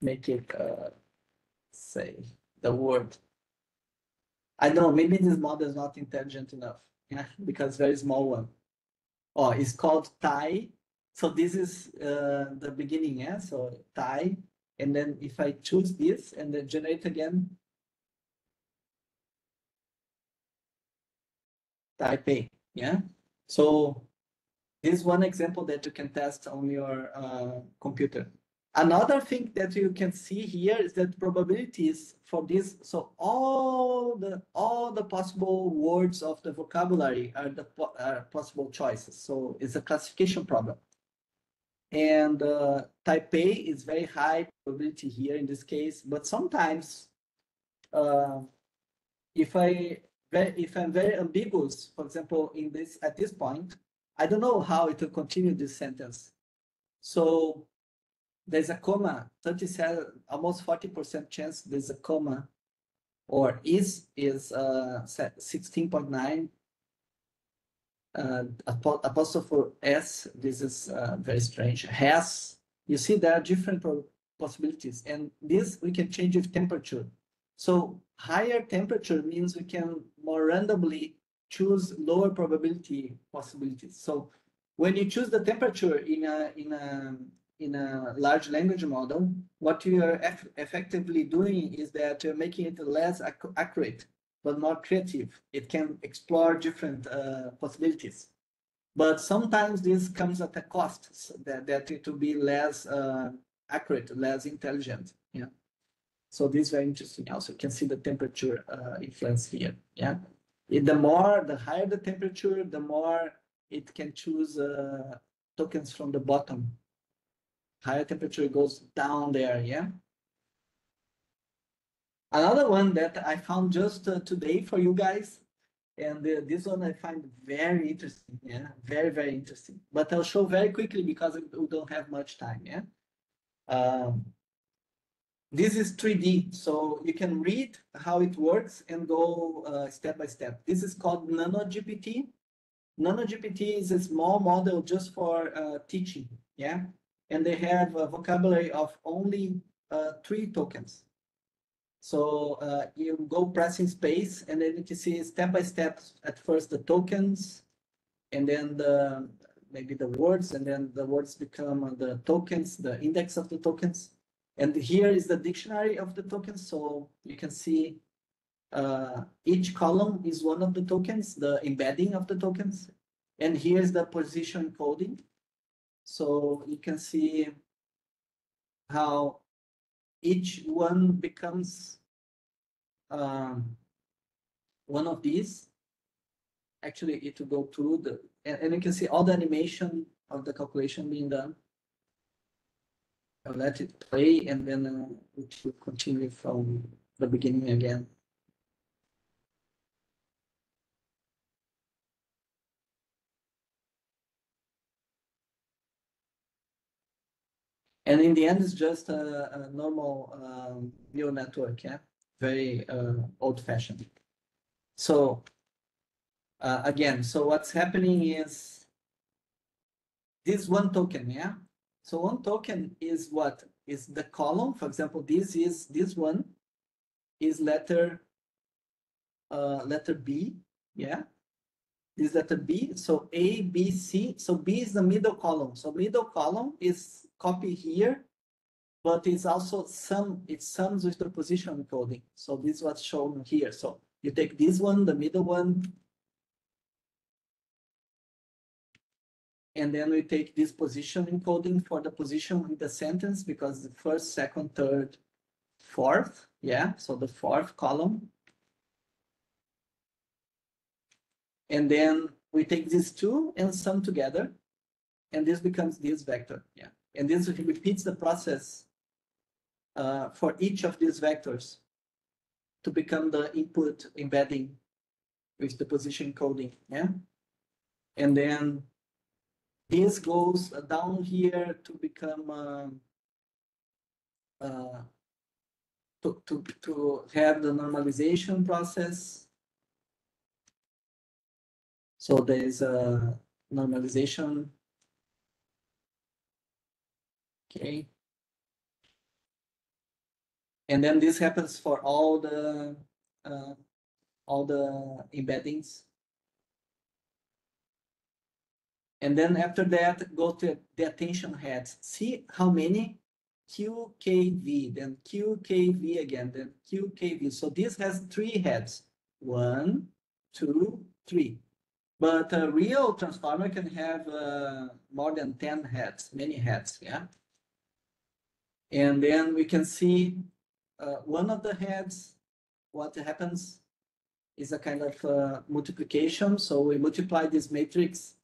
make it uh, say the word. I know maybe this model is not intelligent enough yeah [LAUGHS] because very small one. Oh it's called Thai. So this is uh, the beginning yeah so Thai and then if I choose this and then generate again, Taipei, yeah? So this is one example that you can test on your uh, computer. Another thing that you can see here is that probabilities for this, so all the all the possible words of the vocabulary are the are possible choices. So it's a classification problem. And uh, Taipei is very high probability here in this case, but sometimes uh, if I if I'm very ambiguous, for example, in this at this point, I don't know how it will continue this sentence. So there's a comma, 37, almost 40% chance there's a comma, or is is uh 16.9 uh, apo- apostrophe s. This is uh, very strange. Has you see there are different possibilities, and this we can change with temperature. So higher temperature means we can more randomly choose lower probability possibilities. So when you choose the temperature in a in a in a large language model, what you are eff- effectively doing is that you're making it less ac- accurate, but more creative. It can explore different uh, possibilities. But sometimes this comes at a cost that, that it will be less uh, accurate, less intelligent. Yeah. So this is very interesting. Also, you can see the temperature uh, influence here. Yeah. The more, the higher the temperature, the more it can choose uh, tokens from the bottom. Higher temperature goes down there. Yeah. Another one that I found just uh, today for you guys, and uh, this one I find very interesting. Yeah, very very interesting. But I'll show very quickly because we don't have much time. Yeah. Um, this is 3D, so you can read how it works and go uh, step by step. This is called NanoGPT. NanoGPT is a small model just for uh, teaching, yeah? And they have a vocabulary of only uh, three tokens. So uh, you go pressing space and then you can see step by step at first the tokens and then the maybe the words and then the words become the tokens, the index of the tokens. And here is the dictionary of the tokens. So you can see uh, each column is one of the tokens, the embedding of the tokens. And here's the position coding. So you can see how each one becomes um, one of these. Actually, it will go through the, and, and you can see all the animation of the calculation being done. I'll let it play and then uh, it will continue from the beginning again. And in the end, it's just a, a normal um, neural network, yeah, very uh, old-fashioned. So uh, again, so what's happening is this one token, yeah. So one token is what is the column. For example, this is this one is letter uh, letter B, yeah. This letter B. So A, B, C. So B is the middle column. So middle column is copy here, but it's also sum. It sums with the position encoding. So this is what's shown here. So you take this one, the middle one, And then we take this position encoding for the position in the sentence because the first, second, third, fourth, yeah, so the fourth column. And then we take these two and sum together, and this becomes this vector, yeah. And this repeats the process uh, for each of these vectors to become the input embedding with the position coding, yeah. And then this goes down here to become uh, uh, to, to, to have the normalization process. So there's a normalization. Okay. And then this happens for all the uh, all the embeddings. And then after that, go to the attention heads. See how many QKV, then QKV again, then QKV. So this has three heads. One, two, three. But a real transformer can have uh, more than 10 heads, many heads, yeah? And then we can see uh, one of the heads, what happens is a kind of uh, multiplication. So we multiply this matrix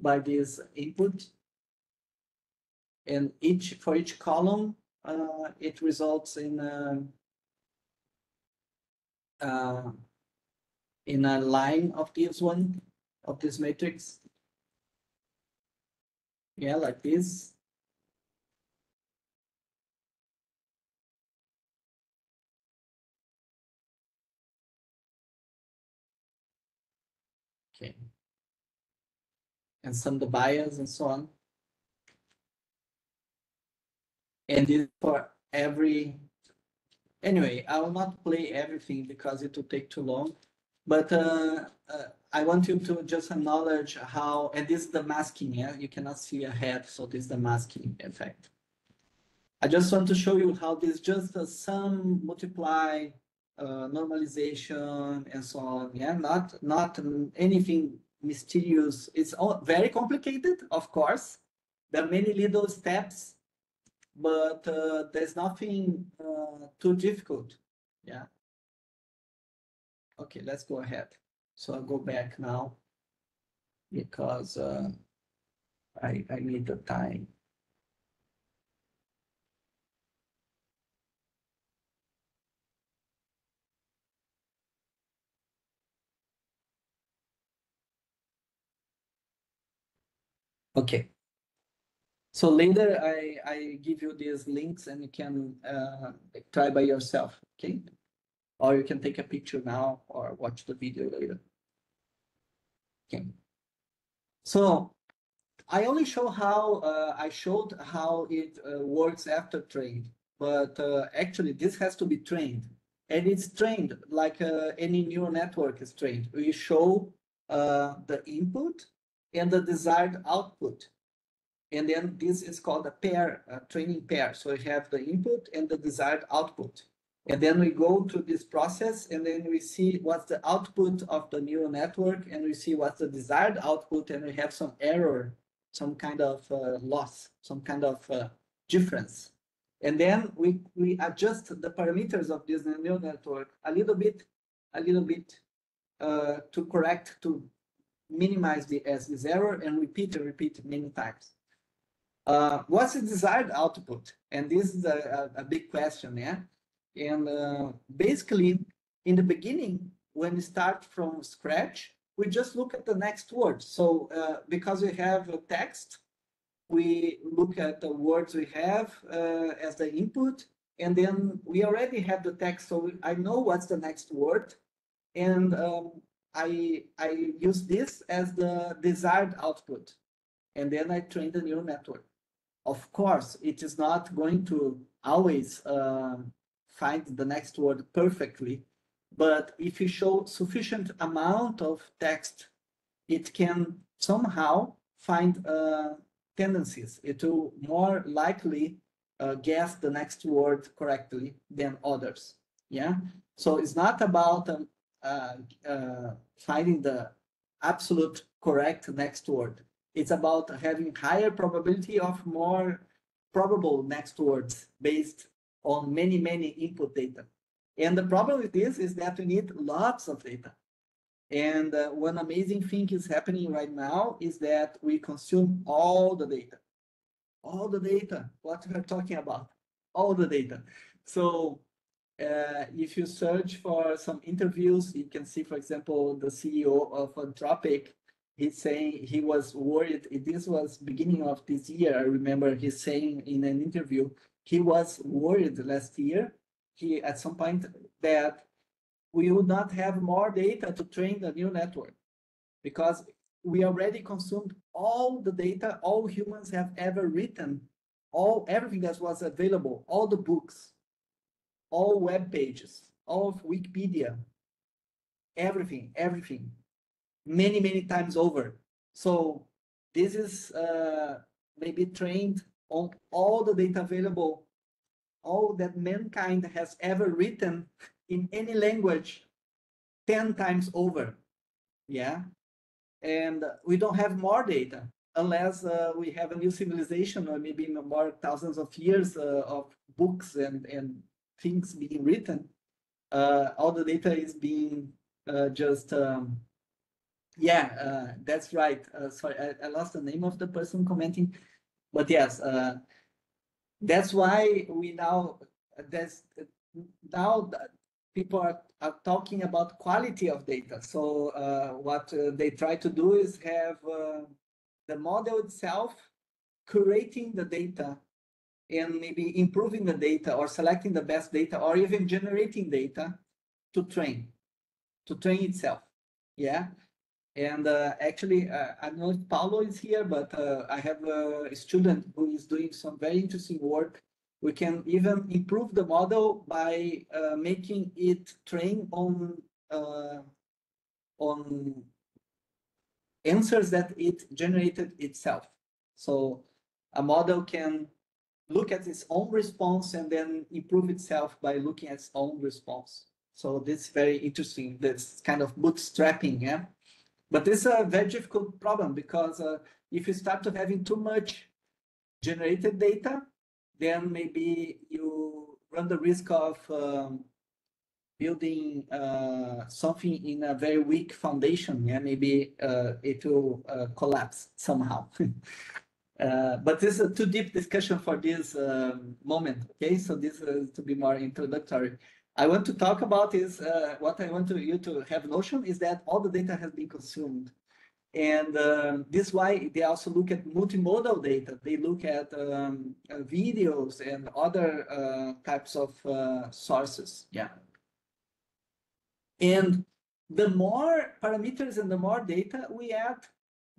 by this input. And each for each column, uh, it results in uh, uh, in a line of this one, of this matrix. Yeah, like this. And some the bias and so on. And this for every, anyway, I will not play everything because it will take too long. But uh, uh, I want you to just acknowledge how, and this is the masking, yeah, you cannot see ahead, so this is the masking effect. I just want to show you how this just a sum, multiply, uh, normalization, and so on. Yeah, not not anything mysterious. It's all very complicated, of course. There are many little steps, but uh, there's nothing uh, too difficult. Yeah. Okay, let's go ahead. So I'll go back now because uh, I I need the time. Okay. So later I, I give you these links and you can uh, try by yourself, okay? Or you can take a picture now or watch the video later. Okay. So I only show how uh, I showed how it uh, works after trained, but uh, actually this has to be trained and it's trained like uh, any neural network is trained. We show uh, the input and the desired output. And then this is called a pair, a training pair. So we have the input and the desired output. And then we go through this process and then we see what's the output of the neural network and we see what's the desired output and we have some error, some kind of uh, loss, some kind of uh, difference. And then we, we adjust the parameters of this neural network a little bit, a little bit uh, to correct, to minimize the as this error and repeat and repeat many times. Uh, what's the desired output? And this is a, a, a big question, yeah? And uh, basically, in the beginning, when we start from scratch, we just look at the next word. So uh, because we have a text, we look at the words we have uh, as the input, and then we already have the text, so I know what's the next word, and um, I, I use this as the desired output, and then I train the neural network. Of course, it is not going to always uh, find the next word perfectly, but if you show sufficient amount of text, it can somehow find uh, tendencies. It will more likely uh, guess the next word correctly than others. Yeah. So it's not about um, finding the absolute correct next word. It's about having higher probability of more probable next words based on many, many input data. And the problem with this is that we need lots of data. And uh, one amazing thing is happening right now is that we consume all the data. All the data, what we're talking about, all the data. So uh, if you search for some interviews, you can see, for example, the CEO of Anthropic, he's saying he was worried. This was beginning of this year. I remember he's saying in an interview, he was worried last year, he at some point that we would not have more data to train the new network because we already consumed all the data all humans have ever written, all everything that was available, all the books, all web pages, all of Wikipedia, everything, everything, many, many times over. So this is uh, maybe trained on all the data available, all that mankind has ever written in any language 10 times over. Yeah. And we don't have more data unless uh, we have a new civilization or maybe more thousands of years uh, of books and, and things being written, uh, all the data is being uh, just, um, yeah, uh, that's right. Uh, sorry, I, I, lost the name of the person commenting, but yes, uh, that's why we now, that's now people are, are talking about quality of data. So uh, what they try to do is have the model itself curating the data and maybe improving the data or selecting the best data or even generating data to train, to train itself. Yeah. And uh, actually, uh, I know Paulo is here, but uh, I have a student who is doing some very interesting work. We can even improve the model by uh, making it train on uh, on answers that it generated itself. So a model can look at its own response and then improve itself by looking at its own response. So this is very interesting, this kind of bootstrapping, yeah? But this is a very difficult problem because uh, if you start to having too much generated data, then maybe you run the risk of um, building uh, something in a very weak foundation. Yeah, maybe uh, it will uh, collapse somehow. [LAUGHS] Uh, but this is a too deep discussion for this um, moment. Okay, so this is to be more introductory. I want to talk about is uh, what I want to, you to have notion is that all the data has been consumed. And um, this is why they also look at multimodal data. They look at um, uh, videos and other uh, types of uh, sources. Yeah. And the more parameters and the more data we add,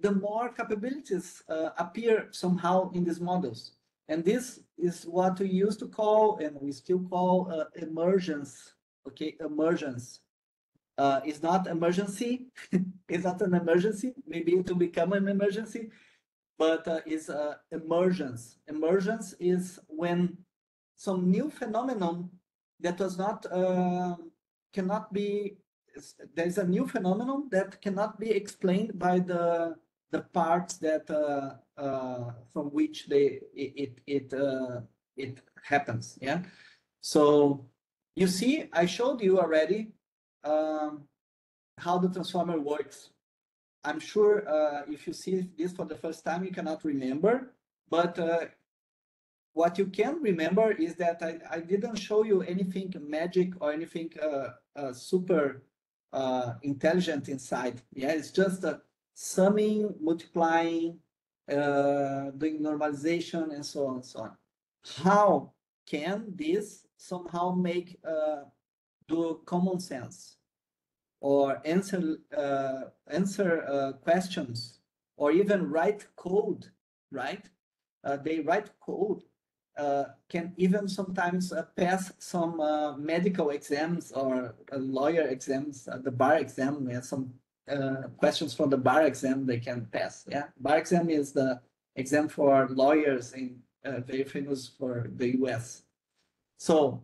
the more capabilities uh, appear somehow in these models. And this is what we used to call, and we still call uh, emergence, okay, emergence. Uh, it's not emergency, [LAUGHS] it's not an emergency, maybe it will become an emergency, but uh, it's uh, emergence. Emergence is when some new phenomenon that was not, uh, cannot be, there's a new phenomenon that cannot be explained by the the parts that uh, uh, from which they it it uh, it happens. Yeah. So you see, I showed you already um, how the transformer works. I'm sure uh, if you see this for the first time, you cannot remember, but uh, what you can remember is that I, I didn't show you anything magic or anything uh, super intelligent inside. Yeah, it's just a summing, multiplying, uh, doing normalization, and so on and so on. How can this somehow make uh, do common sense or answer uh, answer uh, questions or even write code, right? Uh, they write code uh, can even sometimes uh, pass some medical exams or lawyer exams, the bar exam, have some uh, questions from the bar exam they can pass. Yeah, bar exam is the exam for lawyers in uh, very famous for the US. So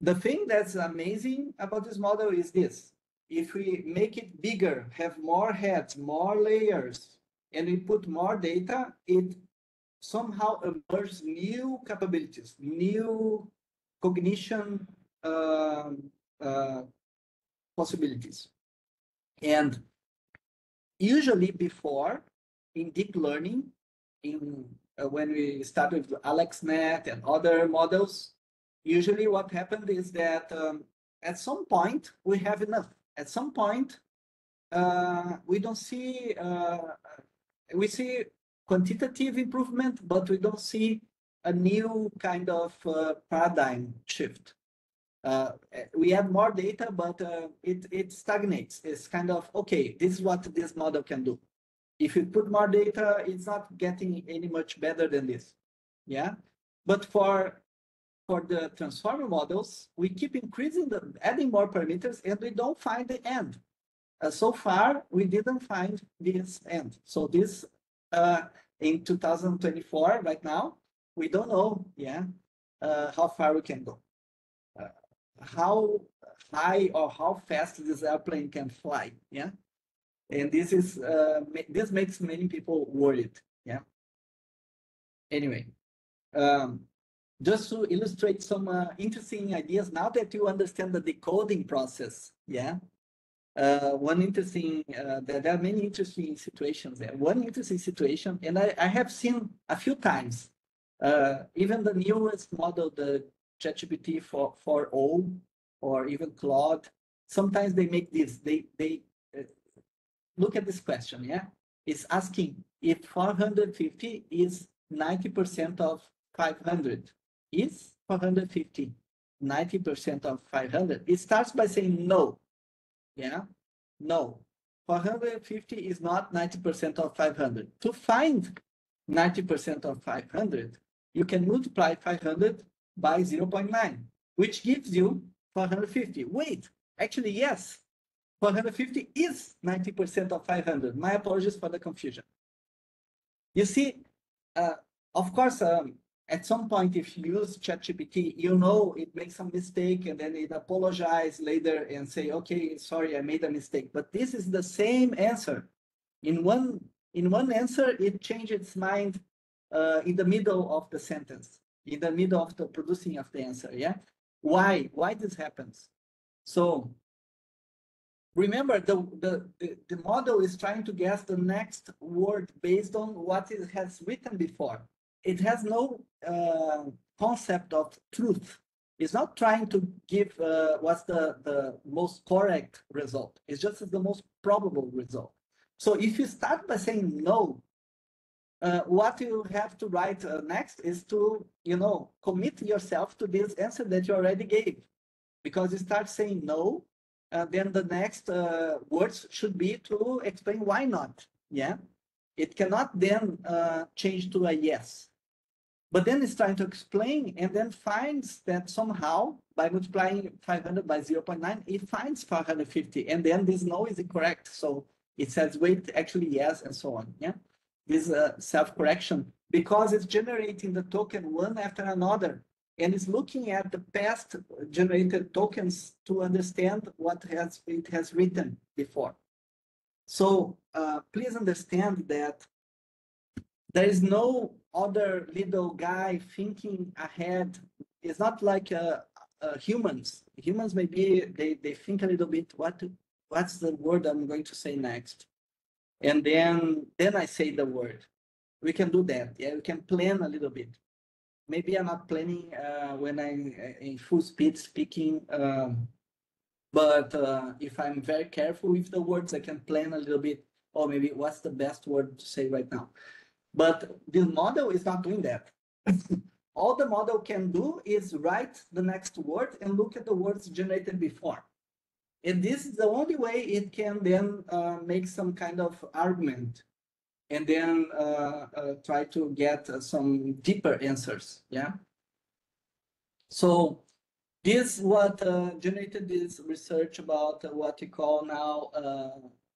the thing that's amazing about this model is this. If we make it bigger, have more heads, more layers, and we put more data, it somehow emerges new capabilities, new cognition uh, uh, possibilities. And usually before in deep learning, in uh, when we start with AlexNet and other models, usually what happened is that um, at some point we have enough. At some point, uh, we don't see, uh, we see quantitative improvement, but we don't see a new kind of uh, paradigm shift uh, we have more data, but uh, it, it stagnates. It's kind of, okay, this is what this model can do. If you put more data, it's not getting any much better than this. Yeah. But for for the transformer models, we keep increasing the adding more parameters and we don't find the end. Uh, so far, we didn't find this end. So this uh, in 2024, right now, we don't know, yeah, uh, how far we can go how high or how fast this airplane can fly. Yeah. And this is uh, this makes many people worried. Yeah. Anyway, um, just to illustrate some uh, interesting ideas, now that you understand the decoding process, yeah, uh, one interesting, uh, there, there, are many interesting situations there. One interesting situation, and I, I have seen a few times, uh, even the newest model, the ChatGPT for, for all or even Claude, sometimes they make this, they, they, uh, look at this question, yeah? It's asking if four hundred fifty is ninety percent of five hundred. Is 450 90 percent of five hundred? It starts by saying no. Yeah, no. Four hundred fifty is not ninety percent of five hundred. To find ninety percent of five hundred, you can multiply five hundred by zero point nine, which gives you four hundred fifty. Wait, actually, yes, 450 is 90% of 500. My apologies for the confusion. You see, uh, of course, um, at some point, if you use ChatGPT, you know it makes some mistake and then it apologize later and say, okay, sorry, I made a mistake. But this is the same answer. In one, in one answer, it changed its mind uh, in the middle of the sentence, in the middle of the producing of the answer, yeah? Why? Why this happens? So remember the, the, the, the, model is trying to guess the next word based on what it has written before. It has no uh, concept of truth. It's not trying to give uh, what's the, the most correct result. It's just the most probable result. So if you start by saying no, uh, what you have to write uh, next is to, you know, commit yourself to this answer that you already gave. Because you start saying no, uh, then the next uh, words should be to explain why not. Yeah, it cannot then uh, change to a yes. But then it's trying to explain and then finds that somehow by multiplying 500 by 0.9, it finds 450. And then this no is incorrect. So it says, wait, actually yes, and so on. Yeah, this uh, self-correction because it's generating the token one after another and is looking at the past generated tokens to understand what has it has written before. So uh, please understand that there is no other little guy thinking ahead. It's not like uh, uh, humans. Humans maybe they, they think a little bit what what's the word I'm going to say next, and then then I say the word. We can do that. Yeah, we can plan a little bit maybe I'm not planning uh, when I'm uh, in full speed speaking. Um, but uh, if I'm very careful with the words, I can plan a little bit, or maybe what's the best word to say right now. But the model is not doing that. [LAUGHS] All the model can do is write the next word and look at the words generated before. And this is the only way it can then uh, make some kind of argument and then uh, uh, try to get uh, some deeper answers. Yeah. So this what generated this research about what we call now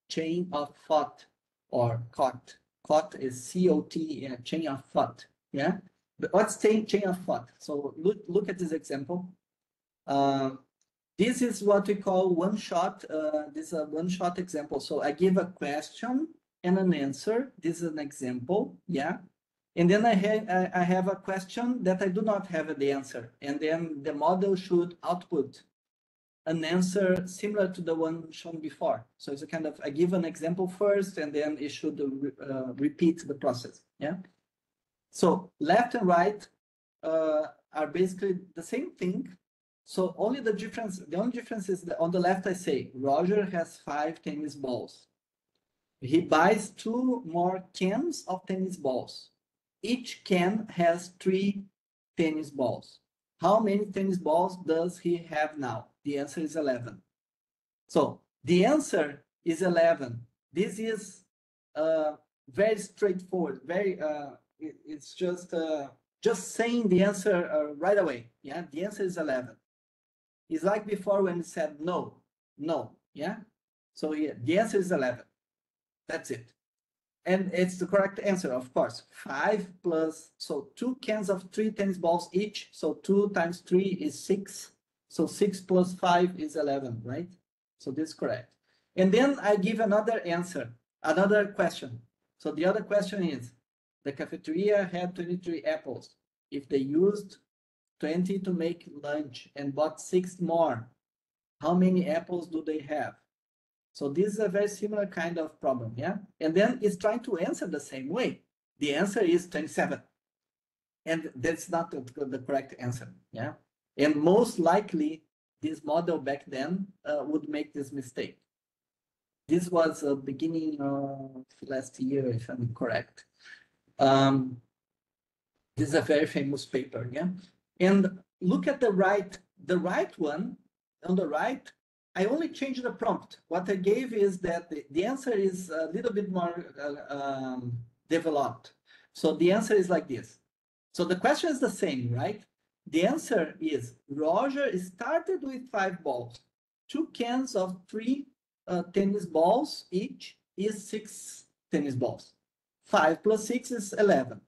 chain of thought or COT. COT is C-O-T, yeah, chain of thought. Yeah. But what's chain, chain of thought? So look, look at this example. Uh, this is what we call one shot. Uh, this is a one shot example. So I give a question and an answer. This is an example, yeah. And then I, ha I have a question that I do not have the answer. And then the model should output an answer similar to the one shown before. So it's a kind of, I give an example first, and then it should uh, repeat the process, yeah. So left and right uh, are basically the same thing. So only the difference, the only difference is that on the left I say, Roger has five tennis balls he buys two more cans of tennis balls. Each can has three tennis balls. How many tennis balls does he have now? The answer is 11. So the answer is 11. This is uh, very straightforward. Very, uh, it, it's just uh, just saying the answer uh, right away. Yeah, the answer is 11. It's like before when it said no, no. Yeah. So yeah, the answer is 11. That's it. And it's the correct answer, of course. Five plus, so two cans of three tennis balls each. So two times three is six. So six plus five is 11, right? So this is correct. And then I give another answer, another question. So the other question is, the cafeteria had 23 apples. If they used 20 to make lunch and bought six more, how many apples do they have? So this is a very similar kind of problem, yeah? And then it's trying to answer the same way. The answer is 27. And that's not the, correct answer, yeah? And most likely, this model back then uh, would make this mistake. This was uh, beginning of last year, if I'm correct. Um, this is a very famous paper, yeah. And look at the right, the right one on the right. I only changed the prompt. What I gave is that the, answer is a little bit more uh, um, developed. So the answer is like this. So the question is the same, right? The answer is Roger started with five balls. Two cans of three uh, tennis balls each is six tennis balls. Five plus six is 11.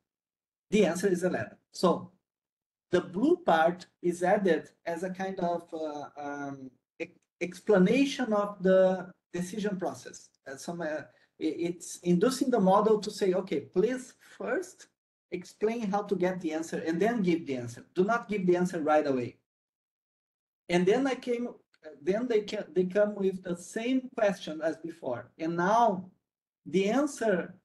The answer is 11. So the blue part is added as a kind of uh, um, e explanation of the decision process. Uh, some, uh, it's inducing the model to say, okay, please first explain how to get the answer and then give the answer. Do not give the answer right away. And then I came, then they they come with the same question as before. And now the answer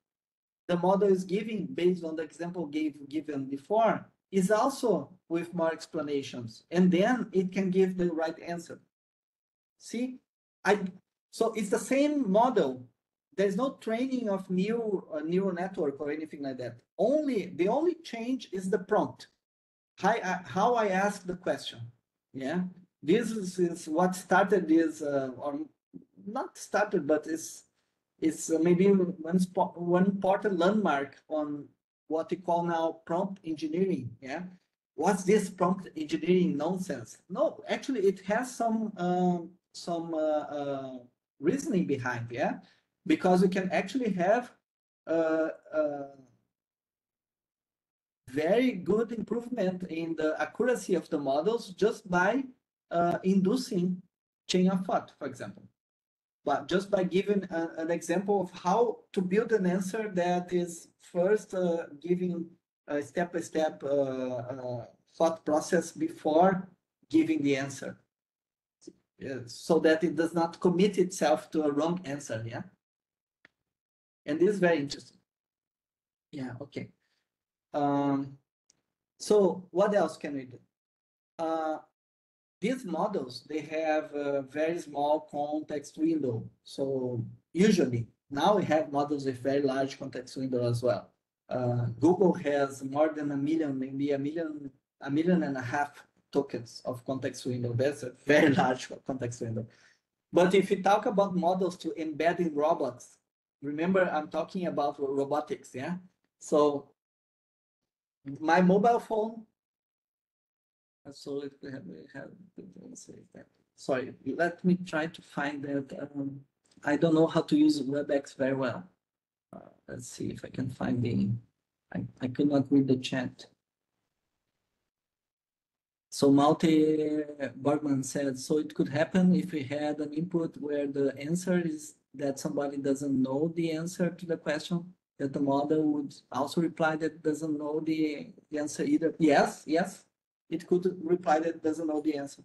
the model is giving based on the example gave, given before is also with more explanations. And then it can give the right answer. See, I so it's the same model there's no training of new uh, neural network or anything like that. Only the only change is the prompt. How I, how I ask the question. Yeah, this is, is what started this, uh, or not started, but it's it's uh, maybe one spot, one important landmark on what we call now prompt engineering. Yeah, what's this prompt engineering nonsense? No, actually, it has some um, some uh, uh, reasoning behind. Yeah because we can actually have a, a very good improvement in the accuracy of the models just by uh, inducing chain of thought, for example. But just by giving a, an example of how to build an answer that is first uh, giving a step-by-step -step, uh, uh, thought process before giving the answer. So that it does not commit itself to a wrong answer, yeah? And this is very interesting. Yeah, okay. Um, so what else can we do? Uh, these models, they have a very small context window. So usually, now we have models with very large context window as well. Uh, Google has more than a million, maybe a million, a million and a half tokens of context window. That's a very [LAUGHS] large context window. But if you talk about models to embed in robots, remember I'm talking about robotics, yeah? So my mobile phone, so it have, have sorry, let me try to find that. Um, I don't know how to use WebEx very well. Uh, let's see if I can find the, I, I could not read the chat. So Malte Bergman said, so it could happen if we had an input where the answer is that somebody doesn't know the answer to the question, that the model would also reply that doesn't know the answer either. Yes, yes, it could reply that doesn't know the answer.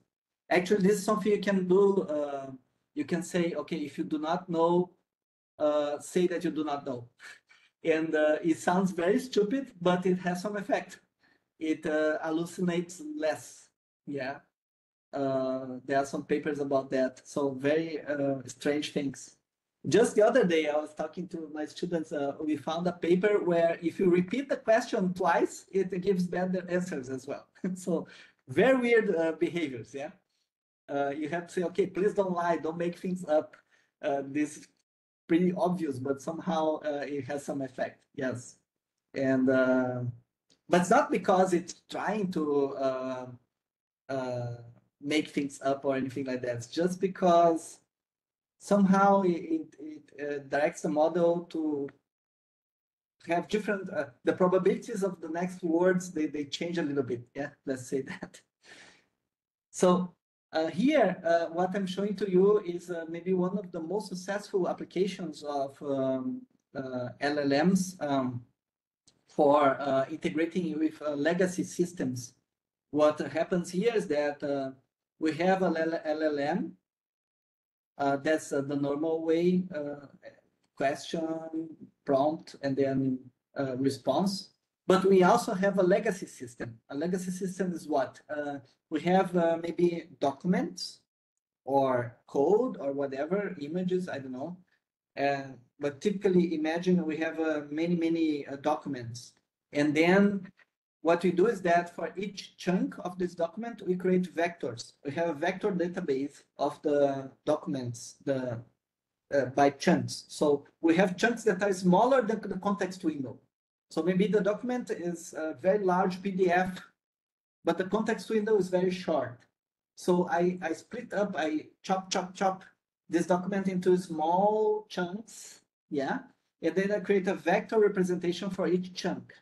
Actually, this is something you can do. Uh, you can say, okay, if you do not know, uh, say that you do not know. [LAUGHS] And uh, it sounds very stupid, but it has some effect. It uh, hallucinates less. Yeah. Uh, there are some papers about that. So very uh, strange things. Just the other day, I was talking to my students. Uh, we found a paper where if you repeat the question twice, it gives better answers as well. [LAUGHS] so very weird uh, behaviors. Yeah, uh, you have to say, okay, please don't lie, don't make things up. Uh, this is pretty obvious, but somehow uh, it has some effect. Yes, and uh, but it's not because it's trying to make things up or anything like that. It's just because somehow it, it uh, directs the model to have different uh, the probabilities of the next words they, they change a little bit. Yeah let's say [LAUGHS] that. So uh, here uh, what i'm showing to you is uh, maybe one of the most successful applications of um, uh, llms um, for integrating with legacy systems. What happens here is that we have a llm that's uh, the normal way, uh, question, prompt, and then response. But we also have a legacy system. A legacy system is what? Uh, we have uh, maybe documents or code or whatever, images, I don't know. And but typically imagine we have uh, many, many uh, documents. And then what we do is that for each chunk of this document, we create vectors. We have a vector database of the documents the uh, by chunks. So we have chunks that are smaller than the context window. So maybe the document is a very large PDF, but the context window is very short. So I, I split up, I chop, chop, chop this document into small chunks, yeah? And then I create a vector representation for each chunk.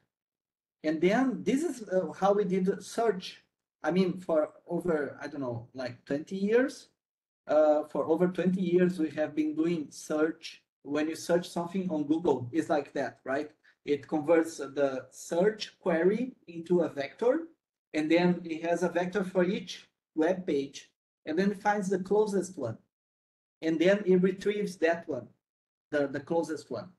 And then this is uh, how we did search. I mean, for over, I don't know, like 20 years. Uh, for over 20 years, we have been doing search. When you search something on Google, it's like that, right? It converts the search query into a vector, and then it has a vector for each web page, and then finds the closest one. And then it retrieves that one, the, the closest one.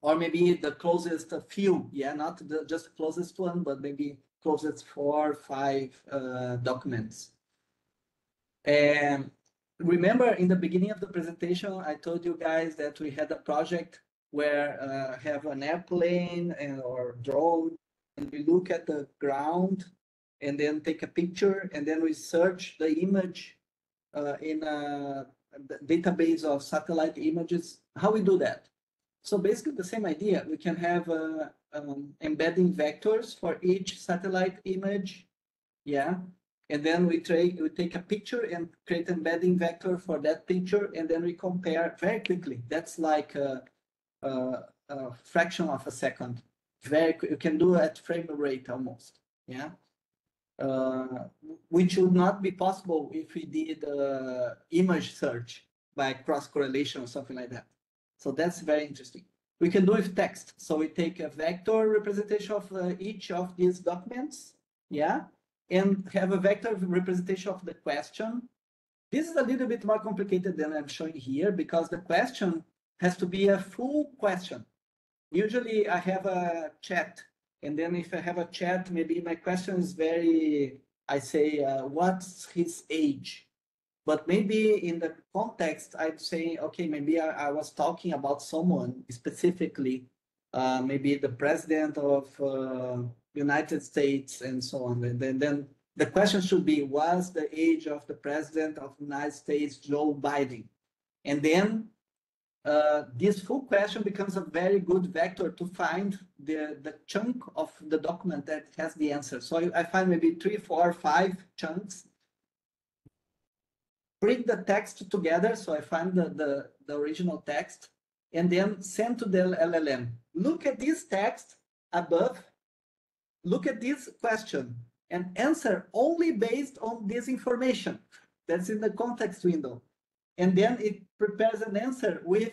Or maybe the closest few, yeah, not the just the closest one, but maybe closest four, or five uh, documents. And remember in the beginning of the presentation, I told you guys that we had a project where uh, have an airplane and or drone and we look at the ground and then take a picture and then we search the image uh, in a database of satellite images how we do that so basically the same idea we can have uh, um, embedding vectors for each satellite image yeah and then we take we take a picture and create an embedding vector for that picture and then we compare very quickly that's like uh, uh, a fraction of a second. Very, you can do at frame rate almost. Yeah. Uh, which would not be possible if we did uh, image search by cross correlation or something like that. So that's very interesting. We can do with text. So we take a vector representation of uh, each of these documents, yeah, and have a vector representation of the question. This is a little bit more complicated than I'm showing here because the question has to be a full question. Usually I have a chat, and then if I have a chat, maybe my question is very, I say, uh, what's his age? But maybe in the context, I'd say, okay, maybe I, I was talking about someone specifically, uh, maybe the president of uh, United States and so on. And then, then the question should be, was the age of the president of the United States, Joe Biden? And then uh, this full question becomes a very good vector to find the, the chunk of the document that has the answer. So I, I find maybe three, four, five chunks, bring the text together. So I find the, the, the original text and then send to the LLM. Look at this text above, look at this question and answer only based on this information that's in the context window and then it prepares an answer with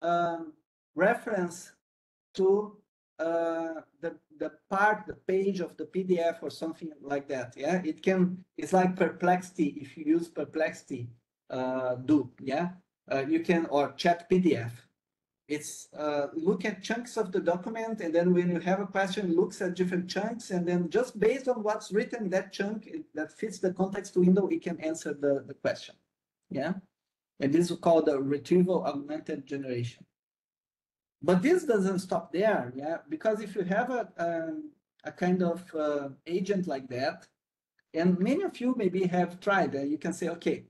um, reference to uh, the the part, the page of the PDF or something like that. Yeah, it can. It's like Perplexity if you use Perplexity. Uh, do yeah. Uh, you can or Chat PDF. It's uh, look at chunks of the document, and then when you have a question, looks at different chunks, and then just based on what's written that chunk it, that fits the context window, it can answer the the question. Yeah. And this is called the retrieval augmented generation. But this doesn't stop there, yeah, because if you have a, um, a kind of uh, agent like that, and many of you maybe have tried, uh, you can say, okay,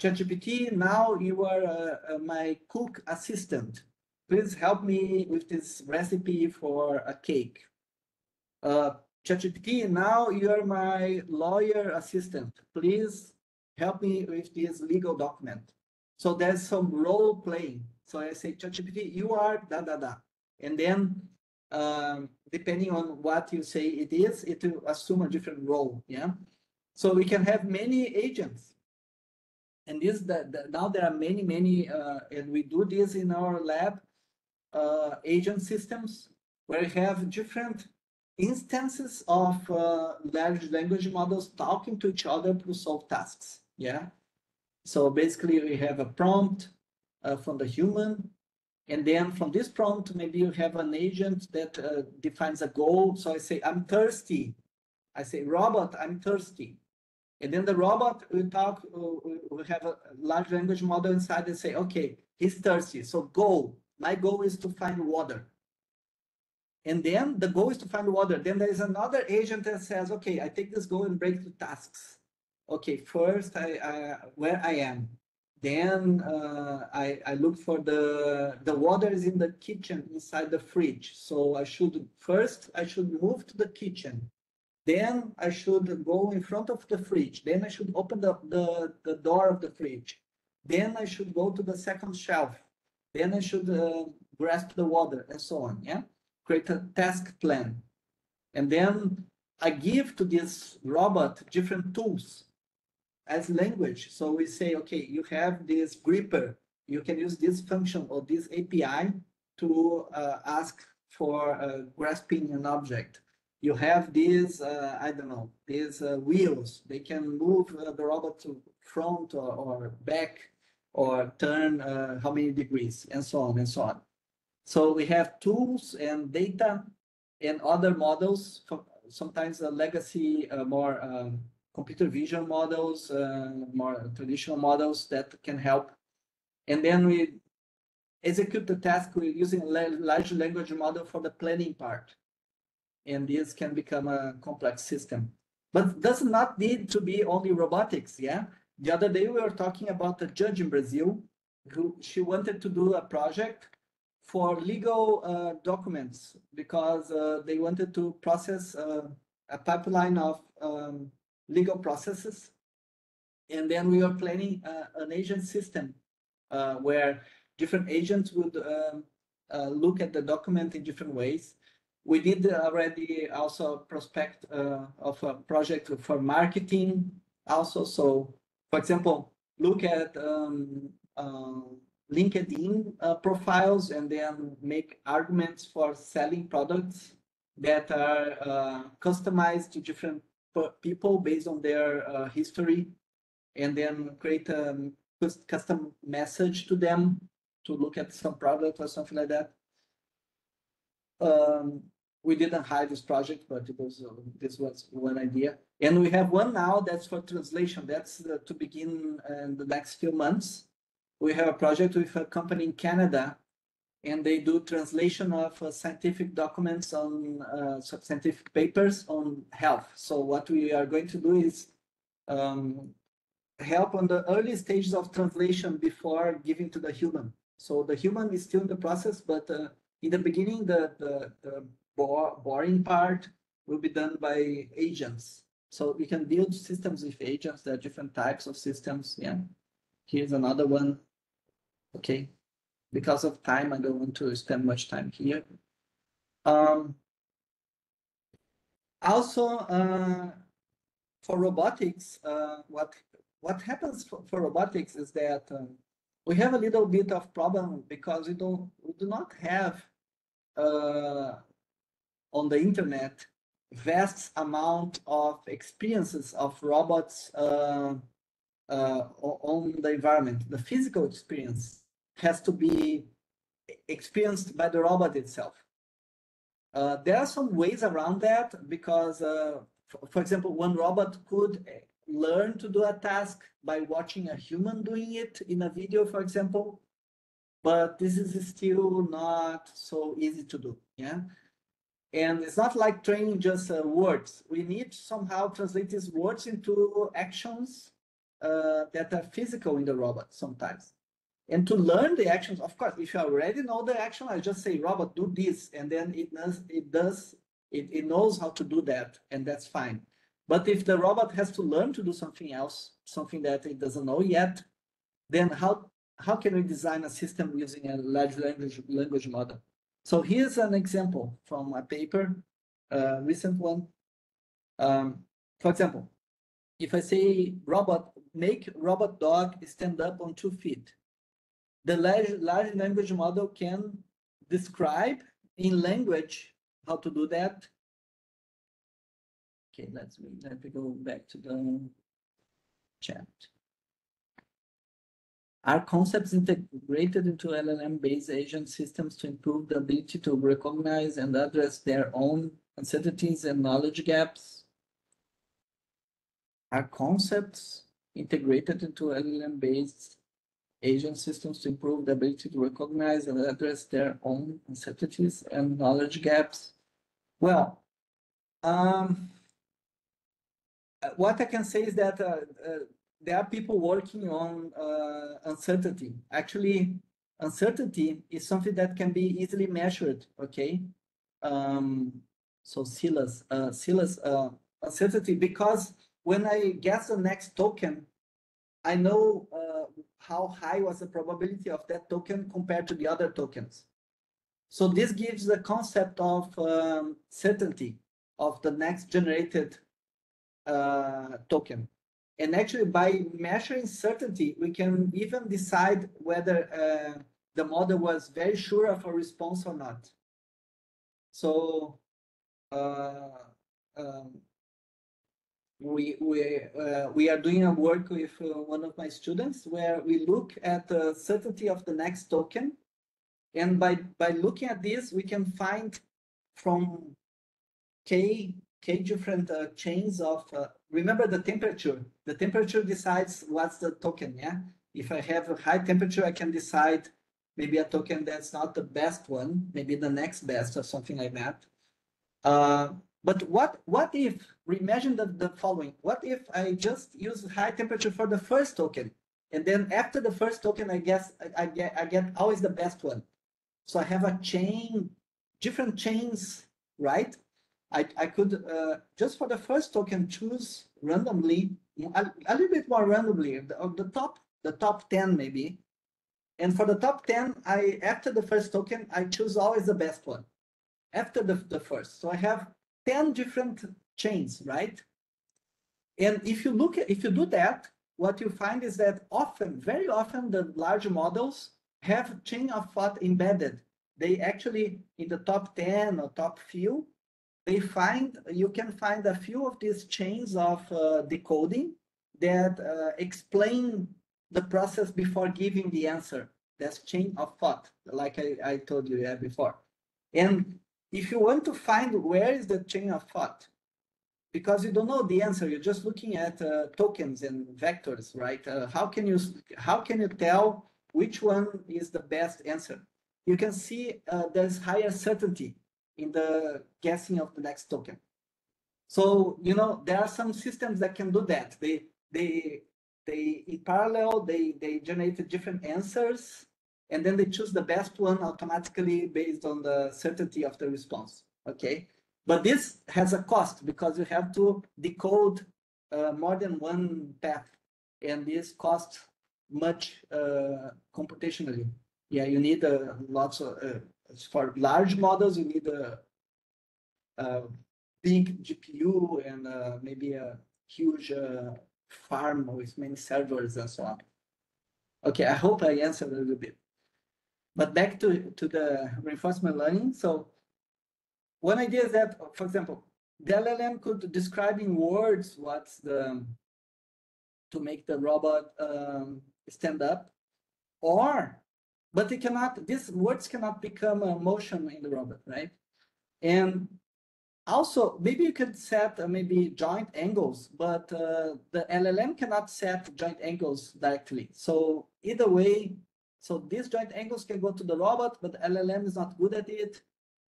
ChatGPT, now you are uh, uh, my cook assistant. Please help me with this recipe for a cake. Uh, ChatGPT, now you are my lawyer assistant. Please help me with this legal document. So there's some role playing. So I say, ChatGPT, you are da da da. And then um, depending on what you say it is, it will assume a different role. Yeah. So we can have many agents. And this the, the, now there are many, many, uh, and we do this in our lab, uh, agent systems where we have different instances of uh, large language models talking to each other to solve tasks. Yeah. So basically we have a prompt uh, from the human, And then from this prompt, maybe you have an agent that uh, defines a goal. So I say, I'm thirsty. I say, robot, I'm thirsty. And then the robot will talk, uh, we have a large language model inside and say, okay, he's thirsty. So goal, my goal is to find water. And then the goal is to find water. Then there is another agent that says, okay, I take this goal and break the tasks. Okay, first I, I where I am. Then uh, I, I look for the, the water is in the kitchen inside the fridge. So I should, first I should move to the kitchen. Then I should go in front of the fridge. Then I should open the, the, the door of the fridge. Then I should go to the second shelf. Then I should uh, grasp the water and so on. Yeah, create a task plan. And then I give to this robot different tools as language. So we say, okay, you have this gripper. You can use this function or this API to uh, ask for uh, grasping an object. You have these, uh, I don't know, these uh, wheels. They can move uh, the robot to front or, or back or turn uh, how many degrees and so on and so on. So we have tools and data and other models, sometimes a legacy, more um, computer vision models, uh, more traditional models that can help. And then we execute the task using a large language model for the planning part. And this can become a complex system. But does not need to be only robotics, yeah? The other day we were talking about a judge in Brazil who she wanted to do a project for legal uh, documents because uh, they wanted to process uh, a pipeline of um, legal processes. And then we are planning uh, an agent system uh, where different agents would um, uh, look at the document in different ways. We did already also prospect uh, of a project for marketing also. So, for example, look at um, uh, LinkedIn uh, profiles and then make arguments for selling products that are customized to different people based on their uh, history and then create a custom message to them to look at some product or something like that. Um, we didn't hire this project, but it was uh, this was one idea. And we have one now that's for translation. That's uh, to begin in the next few months. We have a project with a company in Canada and they do translation of uh, scientific documents on uh, scientific papers on health. So what we are going to do is um, help on the early stages of translation before giving to the human. So the human is still in the process, but uh, in the beginning, the, the, the boring part will be done by agents. So we can build systems with agents. There are different types of systems. Yeah. Here's another one. Okay because of time, I don't want to spend much time here. Um, also, uh, for robotics, uh, what what happens for, for robotics is that um, we have a little bit of problem because we don't we do not have uh, on the internet vast amount of experiences of robots uh, uh, on the environment, the physical experience has to be experienced by the robot itself. Uh, there are some ways around that because, uh, for example, one robot could learn to do a task by watching a human doing it in a video, for example, but this is still not so easy to do. Yeah. And it's not like training just uh, words. We need somehow translate these words into actions uh, that are physical in the robot sometimes. And to learn the actions, of course, if you already know the action, I just say, robot, do this, and then it does, it does, it, it knows how to do that, and that's fine. But if the robot has to learn to do something else, something that it doesn't know yet, then how how can we design a system using a large language language model? So here's an example from a paper, a recent one. Um, for example, if I say robot, make robot dog stand up on two feet, the large, large language model can describe in language how to do that. Okay, let's let me go back to the chat. Are concepts integrated into LLM-based agent systems to improve the ability to recognize and address their own uncertainties and knowledge gaps? Are concepts integrated into LLM-based agent systems to improve the ability to recognize and address their own uncertainties and knowledge gaps? Well, um, what I can say is that uh, uh, there are people working on uh, uncertainty. Actually, uncertainty is something that can be easily measured. Okay, um, so Silas, uh, Silas, uh, uncertainty because when I guess the next token, I know uh, how high was the probability of that token compared to the other tokens. So this gives the concept of um, certainty of the next generated uh, token. And actually, by measuring certainty, we can even decide whether uh, the model was very sure of a response or not. So uh, um, we we uh, we are doing a work with uh, one of my students where we look at the certainty of the next token, and by by looking at this, we can find from k k different uh, chains of uh, remember the temperature. The temperature decides what's the token yeah? If i have a high temperature i can decide maybe a token that's not the best one maybe the next best or something like that. Uh, but what what if imagine the, the following. What if i just use high temperature for the first token? And then after the first token i guess i, I get i get always the best one. So i have a chain different chains right? I, I could uh, just for the first token choose randomly a, a little bit more randomly the, the top the top 10 maybe. And for the top 10 I after the first token I choose always the best one. After the, the first. So I have 10 different chains right and if you look at if you do that what you find is that often very often the large models have chain of thought embedded they actually in the top 10 or top few they find you can find a few of these chains of uh, decoding that uh, explain the process before giving the answer. That's chain of thought, like I, I told you yeah, before. And if you want to find where is the chain of thought, because you don't know the answer, you're just looking at uh, tokens and vectors, right? Uh, how can you how can you tell which one is the best answer? You can see uh, there's higher certainty in the guessing of the next token. So, you know, there are some systems that can do that. They, they, they, in parallel, they, they generate different answers and then they choose the best one automatically based on the certainty of the response. Okay. But this has a cost because you have to decode uh, more than one path and this costs much uh, computationally. Yeah, you need uh, lots of uh, for large models, you need a, a big GPU and uh, maybe a huge uh, farm with many servers and so on. Okay, I hope I answered a little bit. But back to, to the reinforcement learning. So one idea is that, for example, the LLM could describe in words what's the, to make the robot um, stand up, or but it cannot, these words cannot become a motion in the robot, right? And also, maybe you could set uh, maybe joint angles, but uh, the LLM cannot set joint angles directly. So either way, so these joint angles can go to the robot, but LLM is not good at it,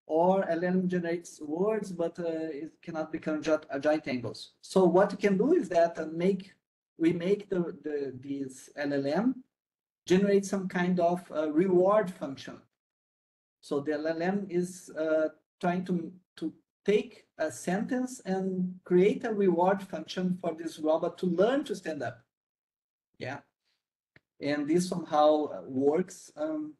or LLM generates words, but uh, it cannot become joint, uh, joint angles. So what you can do is that uh, make we make the, the these LLM generate some kind of uh, reward function. So the LLM is uh, trying to, to take a sentence and create a reward function for this robot to learn to stand up. Yeah. And this somehow uh, works um,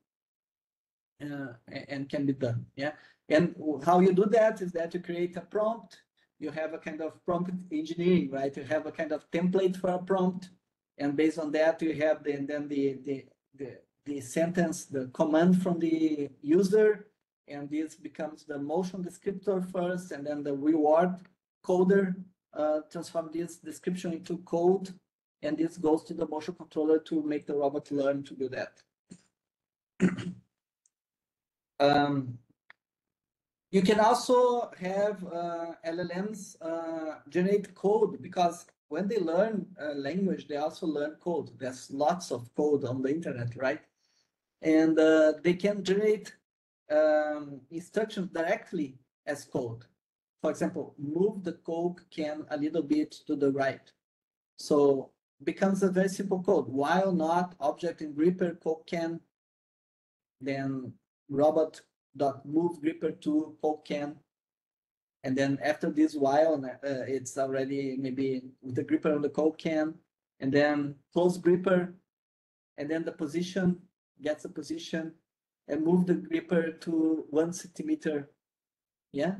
uh, and can be done. Yeah. And how you do that is that you create a prompt. You have a kind of prompt engineering, right? You have a kind of template for a prompt and based on that you have the, then the, the, the, the sentence, the command from the user, and this becomes the motion descriptor first, and then the reward coder uh, transform this description into code, And this goes to the motion controller to make the robot learn to do that. [CLEARS THROAT] um, you can also have uh, LLMs uh, generate code because when they learn language, they also learn code. There's lots of code on the internet, right? And uh, they can generate um, instructions directly as code. For example, move the Coke can a little bit to the right. So becomes a very simple code. While not object in gripper Coke can, then robot dot move gripper to Coke can. And then after this while, uh, it's already maybe with the gripper on the Coke can, and then close gripper, and then the position gets a position, and move the gripper to one centimeter. Yeah,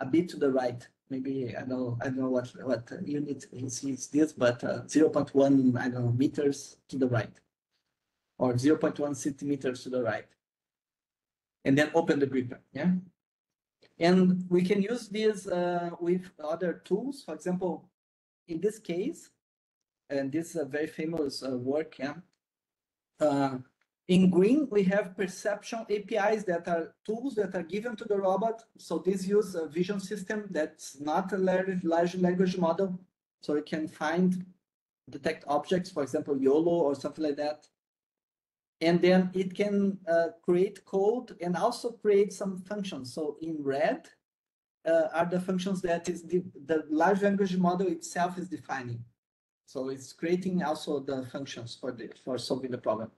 a bit to the right. Maybe I know I don't know what what unit is, is this, but uh, 0.1 I don't know meters to the right, or 0.1 centimeters to the right, and then open the gripper. Yeah, and we can use this uh, with other tools. For example, in this case, and this is a very famous uh, work. Yeah. In green, we have perception APIs that are tools that are given to the robot. So this use a vision system that's not a large, large language model. So it can find, detect objects, for example, YOLO or something like that. And then it can uh, create code and also create some functions. So in red uh, are the functions that is the, the large language model itself is defining. So it's creating also the functions for the for solving the problem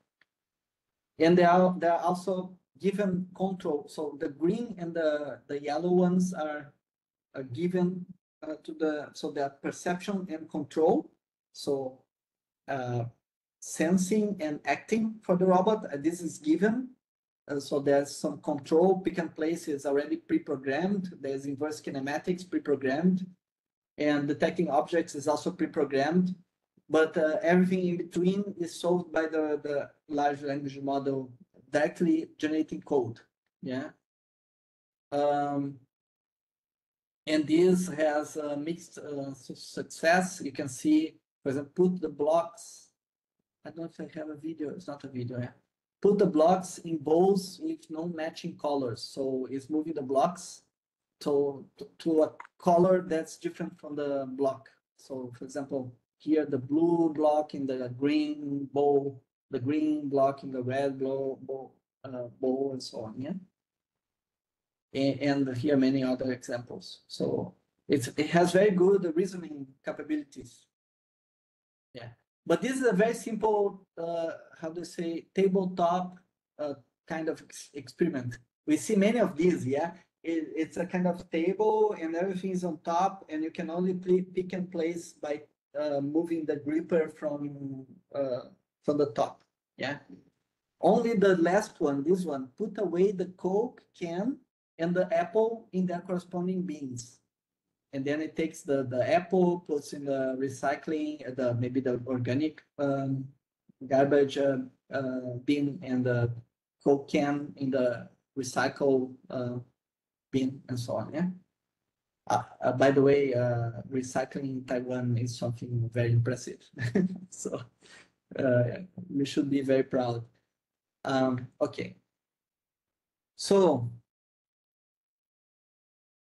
and they are they are also given control. So the green and the the yellow ones are, are given uh, to the so that perception and control. So uh, sensing and acting for the robot. Uh, this is given. Uh, so there's some control. Pick and place is already pre-programmed. There's inverse kinematics pre-programmed, and detecting objects is also pre-programmed but uh, everything in between is solved by the, the large language model directly generating code. Yeah. Um, and this has a mixed uh, success. You can see, for example, put the blocks. I don't if I have a video. It's not a video. Yeah. Put the blocks in bowls with no matching colors. So it's moving the blocks to, to a color that's different from the block. So for example, here the blue block in the green bowl, the green block in the red bowl, uh, bowl and so on. Yeah. And, and here many other examples. So it's, it has very good reasoning capabilities. Yeah. But this is a very simple, uh, how to say, tabletop uh, kind of ex experiment. We see many of these, yeah. It, it's a kind of table and everything is on top and you can only pick and place by uh, moving the gripper from uh, from the top. Yeah. Only the last one, this one, put away the Coke can and the apple in their corresponding bins. And then it takes the, the apple, puts in the recycling, uh, the maybe the organic um, garbage uh, uh, bin and the Coke can in the recycle uh, bin and so on. Yeah. Uh, uh, by the way, uh, recycling in Taiwan is something very impressive. [LAUGHS] so uh, we should be very proud. Um, okay. So,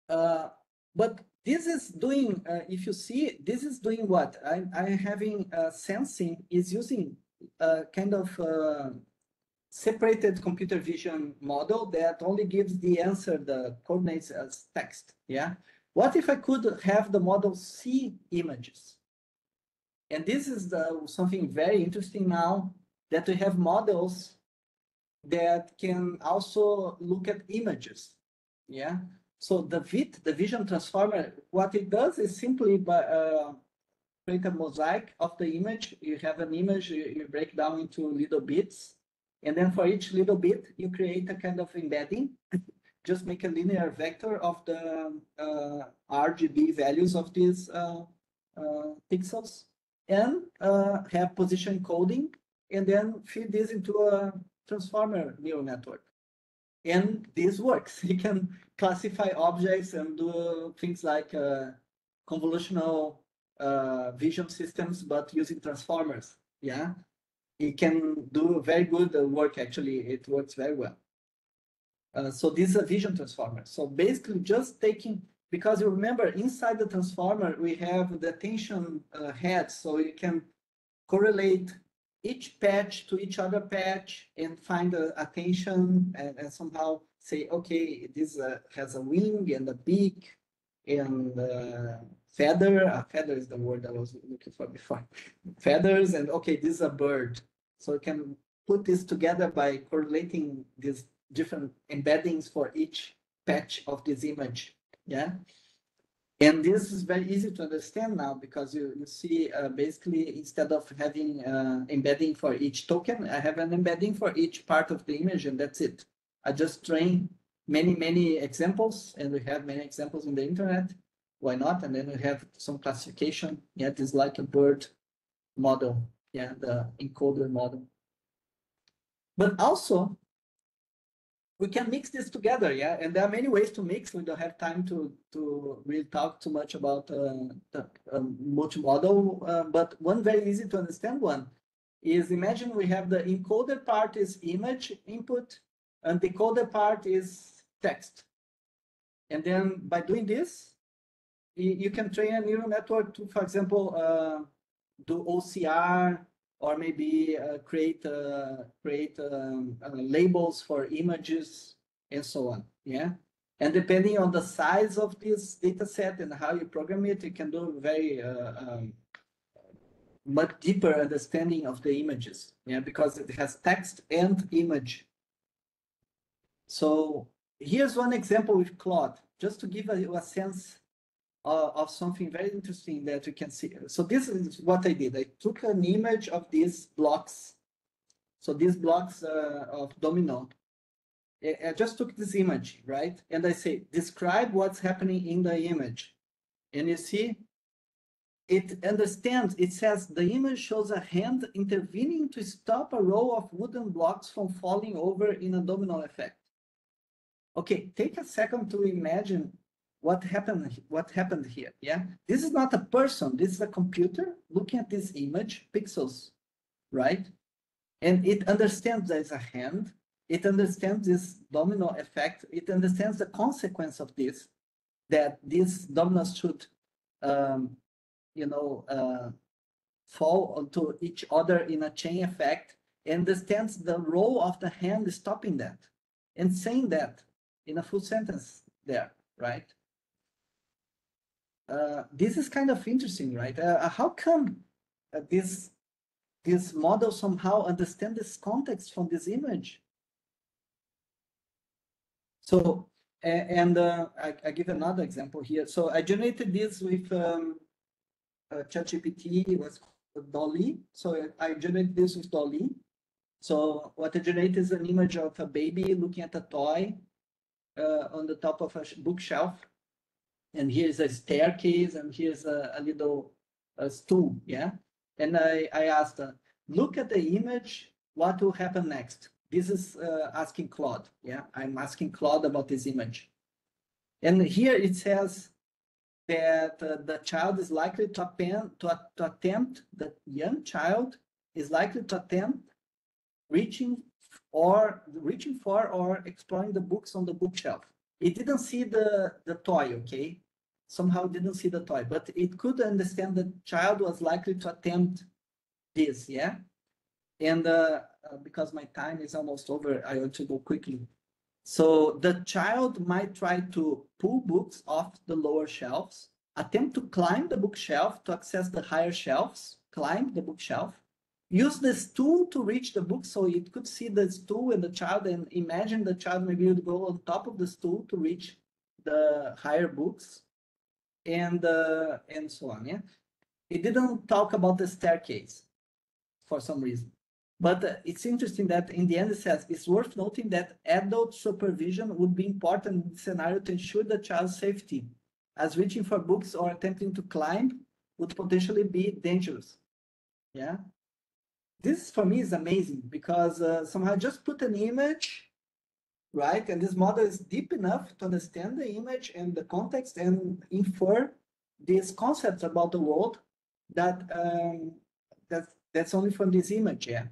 but this is doing, if you see, this is doing what? I, I having sensing is using a kind of separated computer vision model that only gives the answer, the coordinates as text. Yeah. What if I could have the model see images? And this is the, something very interesting now that we have models that can also look at images. Yeah. So the VIT, the vision transformer, what it does is simply by, uh, create a mosaic of the image. You have an image, you, you break down into little bits. And then for each little bit, you create a kind of embedding [LAUGHS] just make a linear vector of the uh, RGB values of these uh, uh, pixels and have position coding and then feed this into a transformer neural network. And this works. [LAUGHS] You can classify objects and do things like uh, convolutional uh, vision systems, but using transformers. Yeah, it can do very good work. Actually, it works very well. Uh, so this is a vision transformer. So basically, just taking because you remember inside the transformer we have the attention uh, head, so you can correlate each patch to each other patch and find the attention and, and somehow say, okay, this uh, has a wing and a beak and uh, feather. A feather is the word I was looking for before. [LAUGHS] Feathers and okay, this is a bird. So you can put this together by correlating these different embeddings for each patch of this image. Yeah. And this is very easy to understand now because you, you see uh, basically instead of having uh, embedding for each token, I have an embedding for each part of the image and that's it. I just train many, many examples and we have many examples in the internet. Why not? And then we have some classification. Yeah, this is like a BERT model. Yeah, the encoder model. But also we can mix this together, yeah. And there are many ways to mix. We don't have time to to really talk too much about uh, the um, multimodal, uh, but one very easy to understand one is imagine we have the encoder part is image input, and the decoder part is text. And then by doing this, you, you can train a neural network to, for example, uh, do OCR or maybe uh, create uh, create um, uh, labels for images and so on. Yeah, and depending on the size of this data set and how you program it, you can do very uh, um, much deeper understanding of the images. Yeah, because it has text and image. So here's one example with Claude, just to give you a sense uh, of something very interesting that you can see. So this is what I did. I took an image of these blocks. So these blocks uh, of domino. I, I just took this image, right? And I say, describe what's happening in the image. And you see, it understands, it says the image shows a hand intervening to stop a row of wooden blocks from falling over in a domino effect. Okay, take a second to imagine what happened what happened here yeah? This is not a person this is a computer looking at this image pixels right? And it understands there's a hand it understands this domino effect it understands the consequence of this that these dominoes should um, you know uh, fall onto each other in a chain effect understands the role of the hand stopping that and saying that in a full sentence there right uh, this is kind of interesting, right? Uh, uh, how come uh, this this model somehow understand this context from this image? So, and uh, I, I, give another example here. So I generated this with um, uh, ChatGPT, it was DALL-E. So I generated this with DALL-E. So what I generate is an image of a baby looking at a toy on the top of a bookshelf and here's a staircase and here's a, a little a stool yeah? And i i asked her look at the image what will happen next? This is uh, asking claude yeah? I'm asking claude about this image. And here it says that uh, the child is likely to, attempt, to, to attempt the young child is likely to attempt reaching or reaching for or exploring the books on the bookshelf it didn't see the the toy okay somehow didn't see the toy, but it could understand the child was likely to attempt this, yeah? And uh, uh, because my time is almost over, I want to go quickly. So the child might try to pull books off the lower shelves, attempt to climb the bookshelf to access the higher shelves, climb the bookshelf, use this stool to reach the book so it could see the stool and the child and imagine the child maybe would go on top of the stool to reach the higher books and uh, and so on. Yeah, it didn't talk about the staircase for some reason. But uh, it's interesting that in the end it says it's worth noting that adult supervision would be important in the scenario to ensure the child's safety, as reaching for books or attempting to climb would potentially be dangerous. Yeah, this for me is amazing because uh, somehow just put an image right? And this model is deep enough to understand the image and the context and infer these concepts about the world that um, that's that's only from this image, yeah.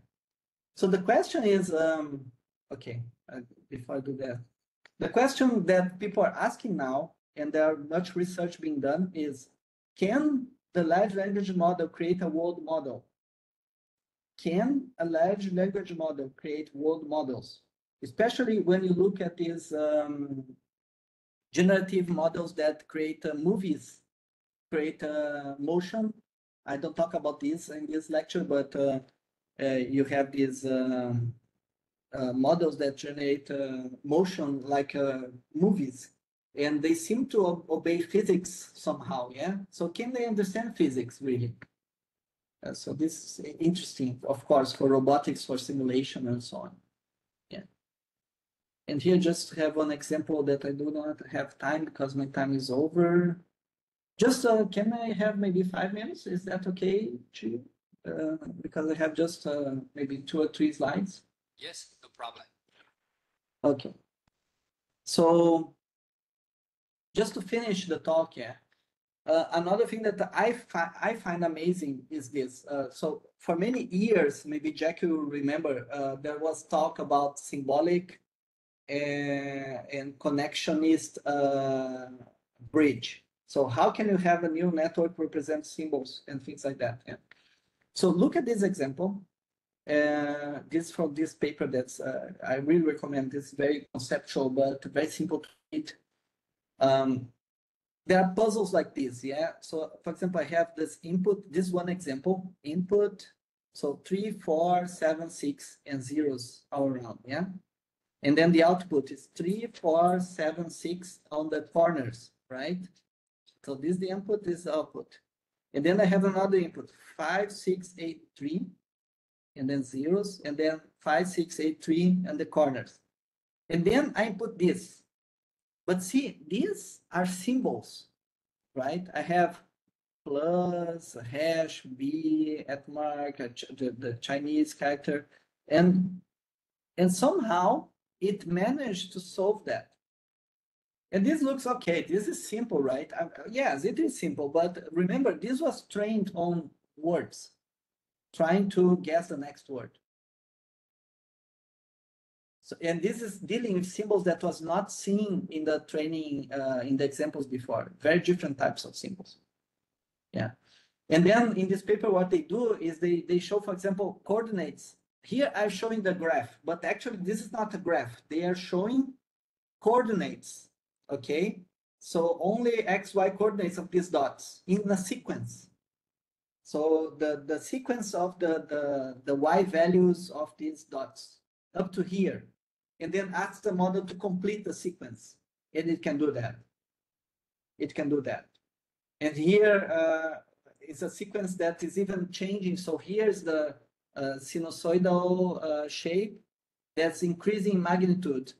So the question is, um, okay, uh, before I do that, the question that people are asking now, and there are much research being done, is can the large language model create a world model? Can a large language model create world models? Especially when you look at these um, generative models that create uh, movies, create uh, motion. I don't talk about this in this lecture, but uh, uh you have these um, uh, models that generate uh, motion like movies and they seem to obey physics somehow yeah so can they understand physics really so this is interesting of course for robotics for simulation and so on. Yeah. And here just have one example that i do not have time because my time is over. Just uh, can i have maybe five minutes? Is that okay to uh, because i have just uh, maybe two or three slides. Yes no problem. Okay. So just to finish the talk, yeah. Uh, another thing that I, fi I find amazing is this. Uh, so for many years, maybe Jack will remember, uh, there was talk about symbolic and, uh, and connectionist uh, bridge. So how can you have a new network represent symbols and things like that? Yeah. So look at this example. Uh, this from this paper that's I really recommend. It's very conceptual, but very simple to read um, there are puzzles like this, yeah? So for example, I have this input, this one example, input, so three, four, seven, six, and zeros all around, yeah? And then the output is three, four, seven, six on the corners, right? So this is the input, this is the output. And then I have another input, five, six, eight, three, and then zeros, and then five, six, eight, three, and the corners. And then I input this, but see, these are symbols, right? I have plus, hash, b, at mark, the, the Chinese character, and and somehow it managed to solve that. And this looks okay. This is simple, right? I, yes, it is simple. But remember, this was trained on words, trying to guess the next word. So, and this is dealing with symbols that was not seen in the training, uh, in the examples before, very different types of symbols. Yeah. And then in this paper, what they do is they, they show, for example, coordinates. Here I'm showing the graph, but actually this is not a graph. They are showing coordinates, okay? So only x, y coordinates of these dots in a sequence. So the, the sequence of the, the, the y values of these dots up to here and then ask the model to complete the sequence. And it can do that. It can do that. And here uh, is a sequence that is even changing. So here's the uh, sinusoidal uh, shape that's increasing magnitude.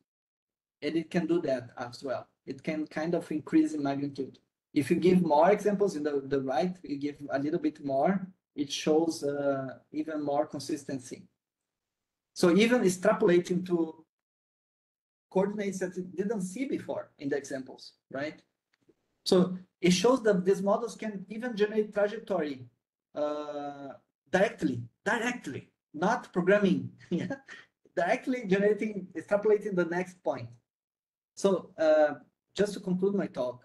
And it can do that as well. It can kind of increase in magnitude. If you give more examples in the, the right, you give a little bit more, it shows uh, even more consistency. So even extrapolating to coordinates that it didn't see before in the examples, right? So it shows that these models can even generate trajectory uh, directly, directly, not programming, [LAUGHS] directly generating, extrapolating the next point. So uh, just to conclude my talk,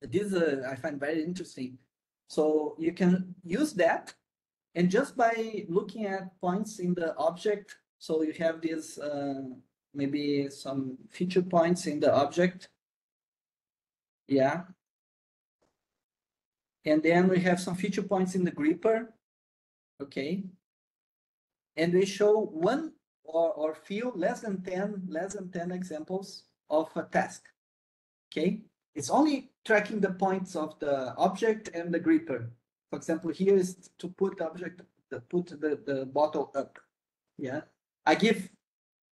this uh, I find very interesting. So you can use that and just by looking at points in the object, so you have this uh, maybe some feature points in the object. Yeah. And then we have some feature points in the gripper. Okay. And we show one or, or few less than 10, less than 10 examples of a task. Okay. It's only tracking the points of the object and the gripper. For example, here is to put the object, put the, the bottle up. Yeah. I give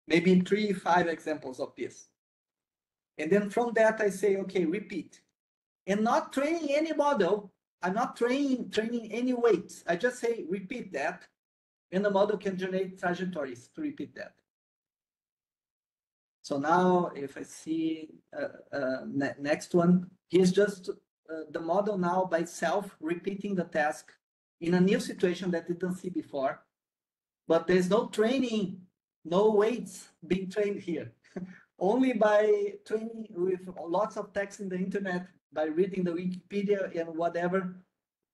maybe three, five examples of this. And then from that, I say, okay, repeat. And not training any model. I'm not training, training any weights. I just say, repeat that. And the model can generate trajectories to repeat that. So now if I see uh, uh, ne next one, here's just uh, the model now by itself repeating the task in a new situation that it didn't see before. But there's no training, no weights being trained here. [LAUGHS] Only by training with lots of text in the internet, by reading the Wikipedia and whatever,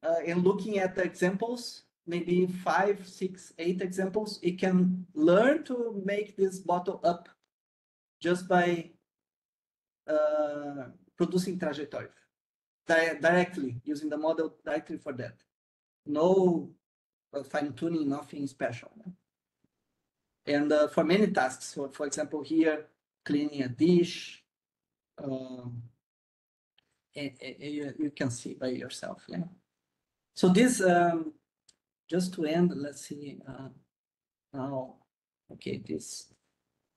uh, and looking at the examples, maybe five, six, eight examples, it can learn to make this bottle up just by uh, producing trajectory di directly using the model directly for that. No uh, fine tuning, nothing special. And uh, for many tasks, so for example, here, cleaning a dish, um, and, and you, you, can see by yourself. Yeah. So this, um, just to end, let's see uh, now. Okay, this.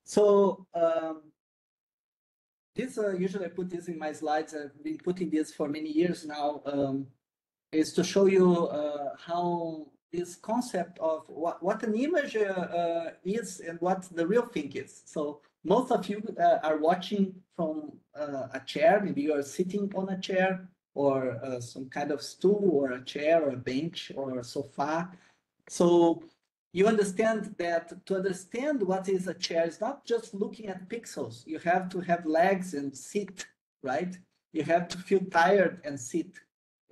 So um, this uh, usually I put this in my slides. I've been putting this for many years now. Um, is to show you uh, how this concept of what, what an image uh, uh is and what the real thing is. So most of you uh, are watching from uh, a chair. Maybe you are sitting on a chair or some kind of stool or a chair or a bench or a sofa. So you understand that to understand what is a chair is not just looking at pixels. You have to have legs and sit, right? You have to feel tired and sit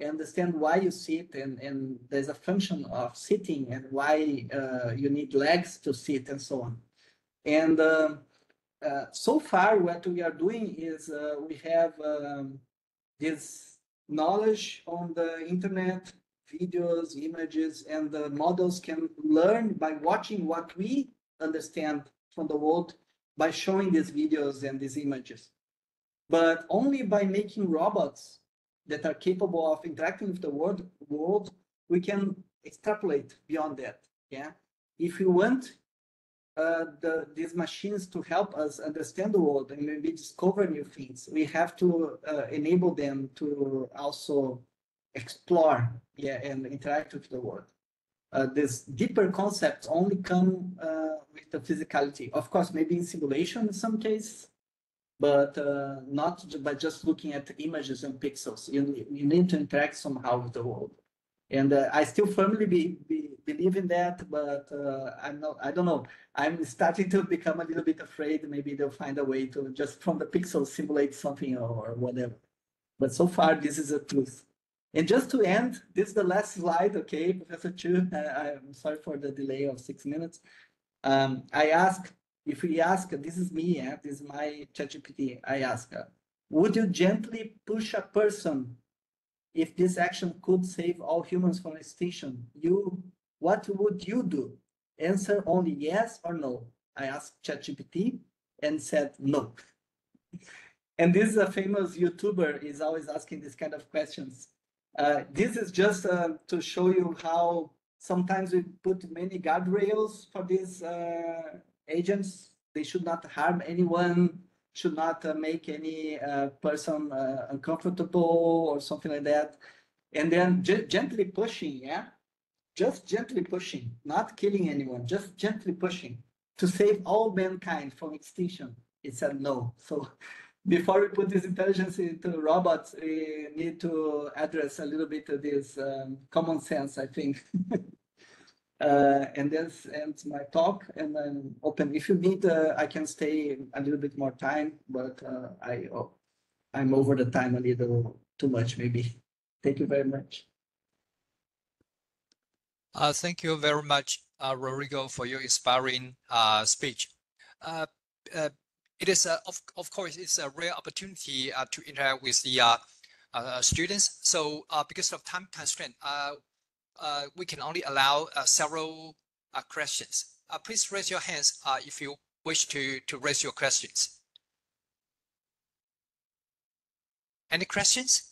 understand why you sit and, and there's a function of sitting and why uh, you need legs to sit and so on. And uh, uh, so far what we are doing is uh, we have um, this knowledge on the internet videos, images, and the models can learn by watching what we understand from the world by showing these videos and these images. But only by making robots that are capable of interacting with the world, world we can extrapolate beyond that. Yeah. If we want uh, the, these machines to help us understand the world and maybe discover new things, we have to uh, enable them to also explore yeah, and interact with the world. Uh, these deeper concepts only come uh, with the physicality. Of course, maybe in simulation in some cases, but uh, not by just looking at images and pixels. You, you need to interact somehow with the world. And uh, I still firmly be, be, believe in that, but uh, I'm not, I don't know. I'm starting to become a little bit afraid. Maybe they'll find a way to just from the pixels simulate something or whatever. But so far, this is a truth. And just to end, this is the last slide, okay, Professor Chu, [LAUGHS] uh, I'm sorry for the delay of six minutes. Um, I ask, if we ask, this is me, yeah, this is my ChatGPT, I ask, uh, would you gently push a person if this action could save all humans from extinction? You, what would you do? Answer only yes or no. I asked ChatGPT and said no. [LAUGHS] and this is a famous YouTuber is always asking this kind of questions. Uh, this is just uh, to show you how sometimes we put many guardrails for these uh, agents. They should not harm anyone, should not uh, make any uh, person uncomfortable or something like that. And then gently pushing, yeah? Just gently pushing, not killing anyone, just gently pushing to save all mankind from extinction. It said no. So [LAUGHS] before we put this intelligence into robots, we need to address a little bit of this um, common sense, I think. [LAUGHS] uh, and this ends my talk, and I'm open. If you need, uh, I can stay a little bit more time, but uh, I, oh, I'm over the time a little too much, maybe. Thank you very much. Uh, thank you very much, uh, Rodrigo, for your inspiring uh, speech. It is, of, of course, it's a rare opportunity to interact with the students. So because of time constraint, Uh, we can only allow uh, several uh, questions. please raise your hands if you wish to, to raise your questions. Any questions?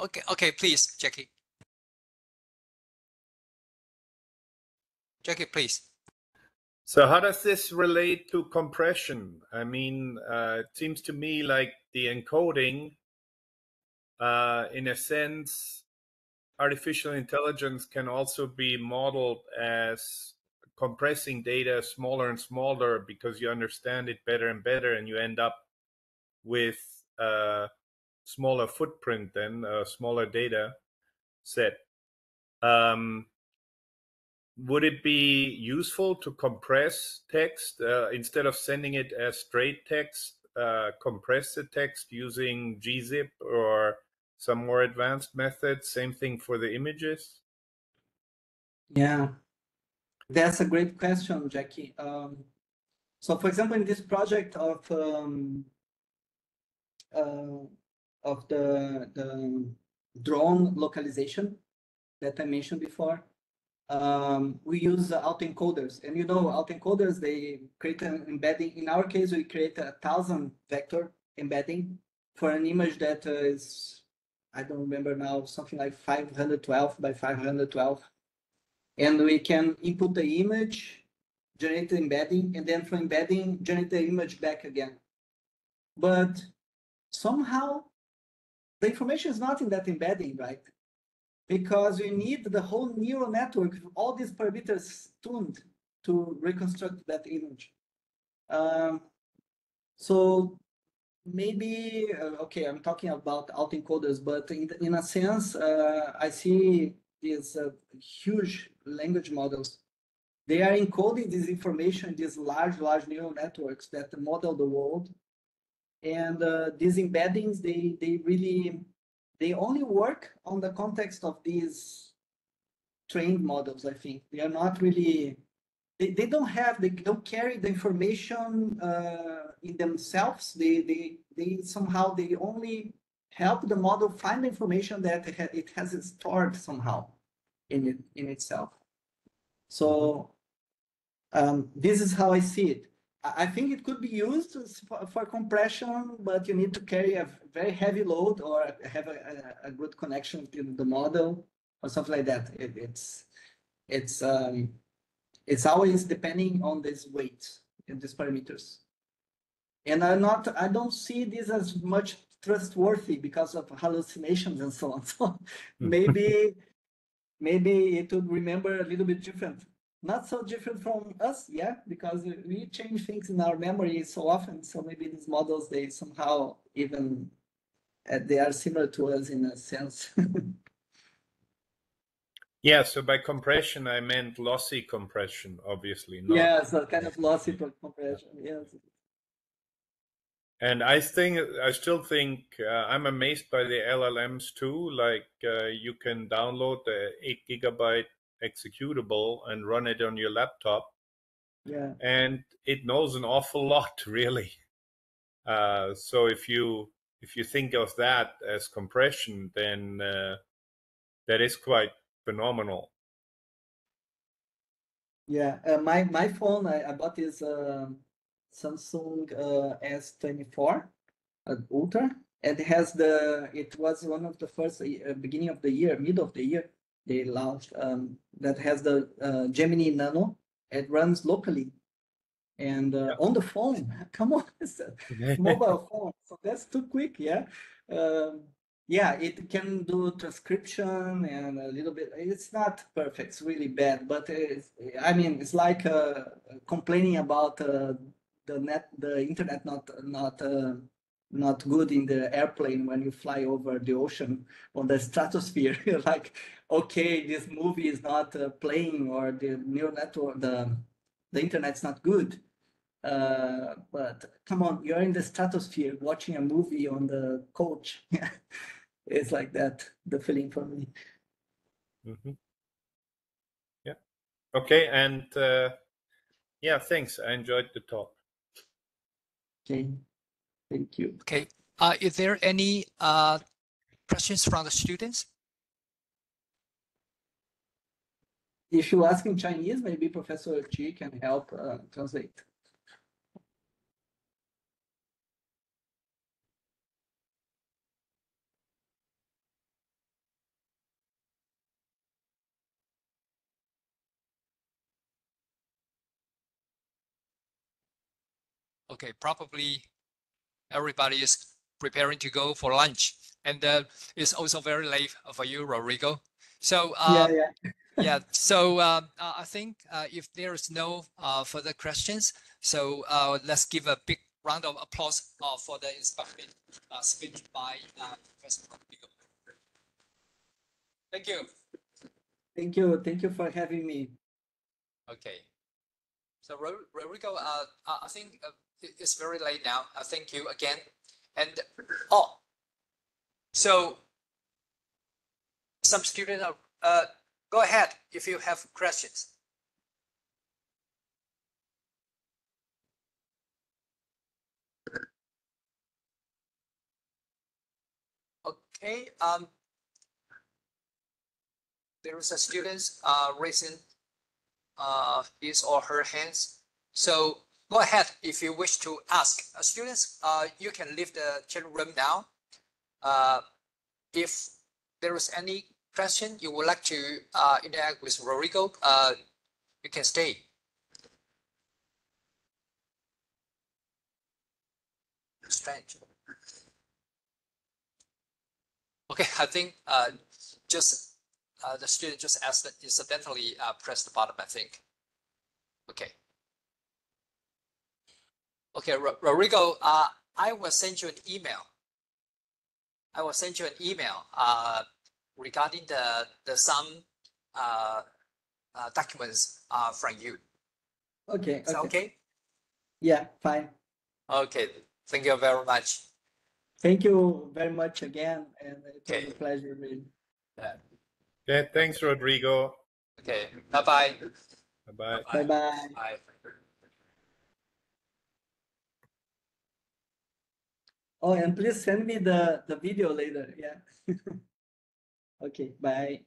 Okay, okay, please, Jackie. Jackie, please. So how does this relate to compression? I mean, uh, it seems to me like the encoding uh, in a sense, artificial intelligence can also be modeled as compressing data smaller and smaller because you understand it better and better, and you end up with a smaller footprint then a smaller data set. Um, would it be useful to compress text uh, instead of sending it as straight text? Uh, compress the text using gzip or some more advanced methods. Same thing for the images. Yeah, that's a great question, Jackie. Um, so, for example, in this project of um, uh, of the the drone localization that I mentioned before, um, we use uh, autoencoders. And you know, autoencoders, they create an embedding. In our case, we create a thousand vector embedding for an image that uh, is, I don't remember now, something like 512 by 512. And we can input the image, generate the embedding, and then from embedding, generate the image back again. But somehow the information is not in that embedding, right? Because you need the whole neural network all these parameters tuned to reconstruct that image. Um, so maybe, uh, okay, I'm talking about autoencoders, but in, in a sense, uh, I see these uh, huge language models. They are encoding this information in these large, large neural networks that model the world. And uh, these embeddings, they, they really they only work on the context of these trained models, I think. They are not really, they, they don't have, they don't carry the information uh, in themselves. They, they, they somehow, they only help the model find the information that it, it has stored somehow in it in itself. So um, this is how I see it. I think it could be used for, for, compression, but you need to carry a very heavy load or have a, a, a good connection to the model or something like that. It, it's it's um, it's always depending on this weight and these parameters. And I'm not I don't see this as much trustworthy because of hallucinations and so on. [LAUGHS] So [LAUGHS] maybe maybe it would remember a little bit different not so different from us, yeah, because we change things in our memory so often. So maybe these models, they somehow even uh, they are similar to us in a sense. [LAUGHS] yeah. So by compression, I meant lossy compression, obviously. Not... Yeah. So kind of lossy [LAUGHS] compression. Yes. And I think I still think uh, I'm amazed by the LLMs too. Like uh, you can download the eight gigabyte executable and run it on your laptop. Yeah. And it knows an awful [LAUGHS] lot, really. Uh, so if you if you think of that as compression, then uh, that is quite phenomenal. Yeah, uh, my my phone I, I bought this uh, Samsung uh, S24 uh, Ultra. It has the it was one of the first uh, beginning of the year, middle of the year they launched um, that has the uh, Gemini Nano. It runs locally and uh, on the phone. [LAUGHS] Come on, [LAUGHS] it's a mobile phone. So that's too quick, yeah. Um, yeah, it can do transcription and a little bit. It's not perfect. It's really bad, but I mean, it's like uh, complaining about uh, the net, the internet not not uh, not good in the airplane when you fly over the ocean on the stratosphere. [LAUGHS] You're like, okay, this movie is not uh, playing or the neural network, the, the internet's not good. Uh, but come on, you're in the stratosphere watching a movie on the coach. [LAUGHS] it's like that, the feeling for me. Mm -hmm. Yeah. Okay. And uh, yeah, thanks. I enjoyed the talk. Okay. Thank you. Okay. Uh, is there any uh, questions from the students? If you ask in Chinese, maybe Professor Chi can help uh, translate. Okay, probably everybody is preparing to go for lunch, and uh, it's also very late for you, Rodrigo. So Yeah, um, yeah. [LAUGHS] yeah, so um, uh, I think uh, if there is no uh, further questions, so uh, let's give a big round of applause uh, for the inspiring uh, speech by uh, Professor Rodrigo. Thank you. Thank you. Thank you for having me. Okay. So Rodrigo, I think uh, it's very late now. Uh, thank you again. And oh, so some students are, uh, go ahead if you have questions. Okay, um, there is a student uh, raising uh, his or her hands. So go ahead if you wish to ask. Uh, students, uh, you can leave the chat room now. Uh, if there is any question you would like to uh, interact with Rodrigo, uh, you can stay. Strange. Okay, I think uh, just the student just asked incidentally uh, press the button, I think. Okay. Okay, Rodrigo, uh, I will send you an email. I will send you an email uh, regarding the the some uh, uh, documents uh, from you. Okay. Is Okay. okay? Yeah, fine. Okay. Thank you very much. Thank you very much again, and it was Okay. a pleasure. Really. Okay, thanks, Rodrigo. Okay. Bye bye. Bye bye. Bye bye. Bye. Oh, and please send me the the video later. Yeah. [LAUGHS] okay. Bye.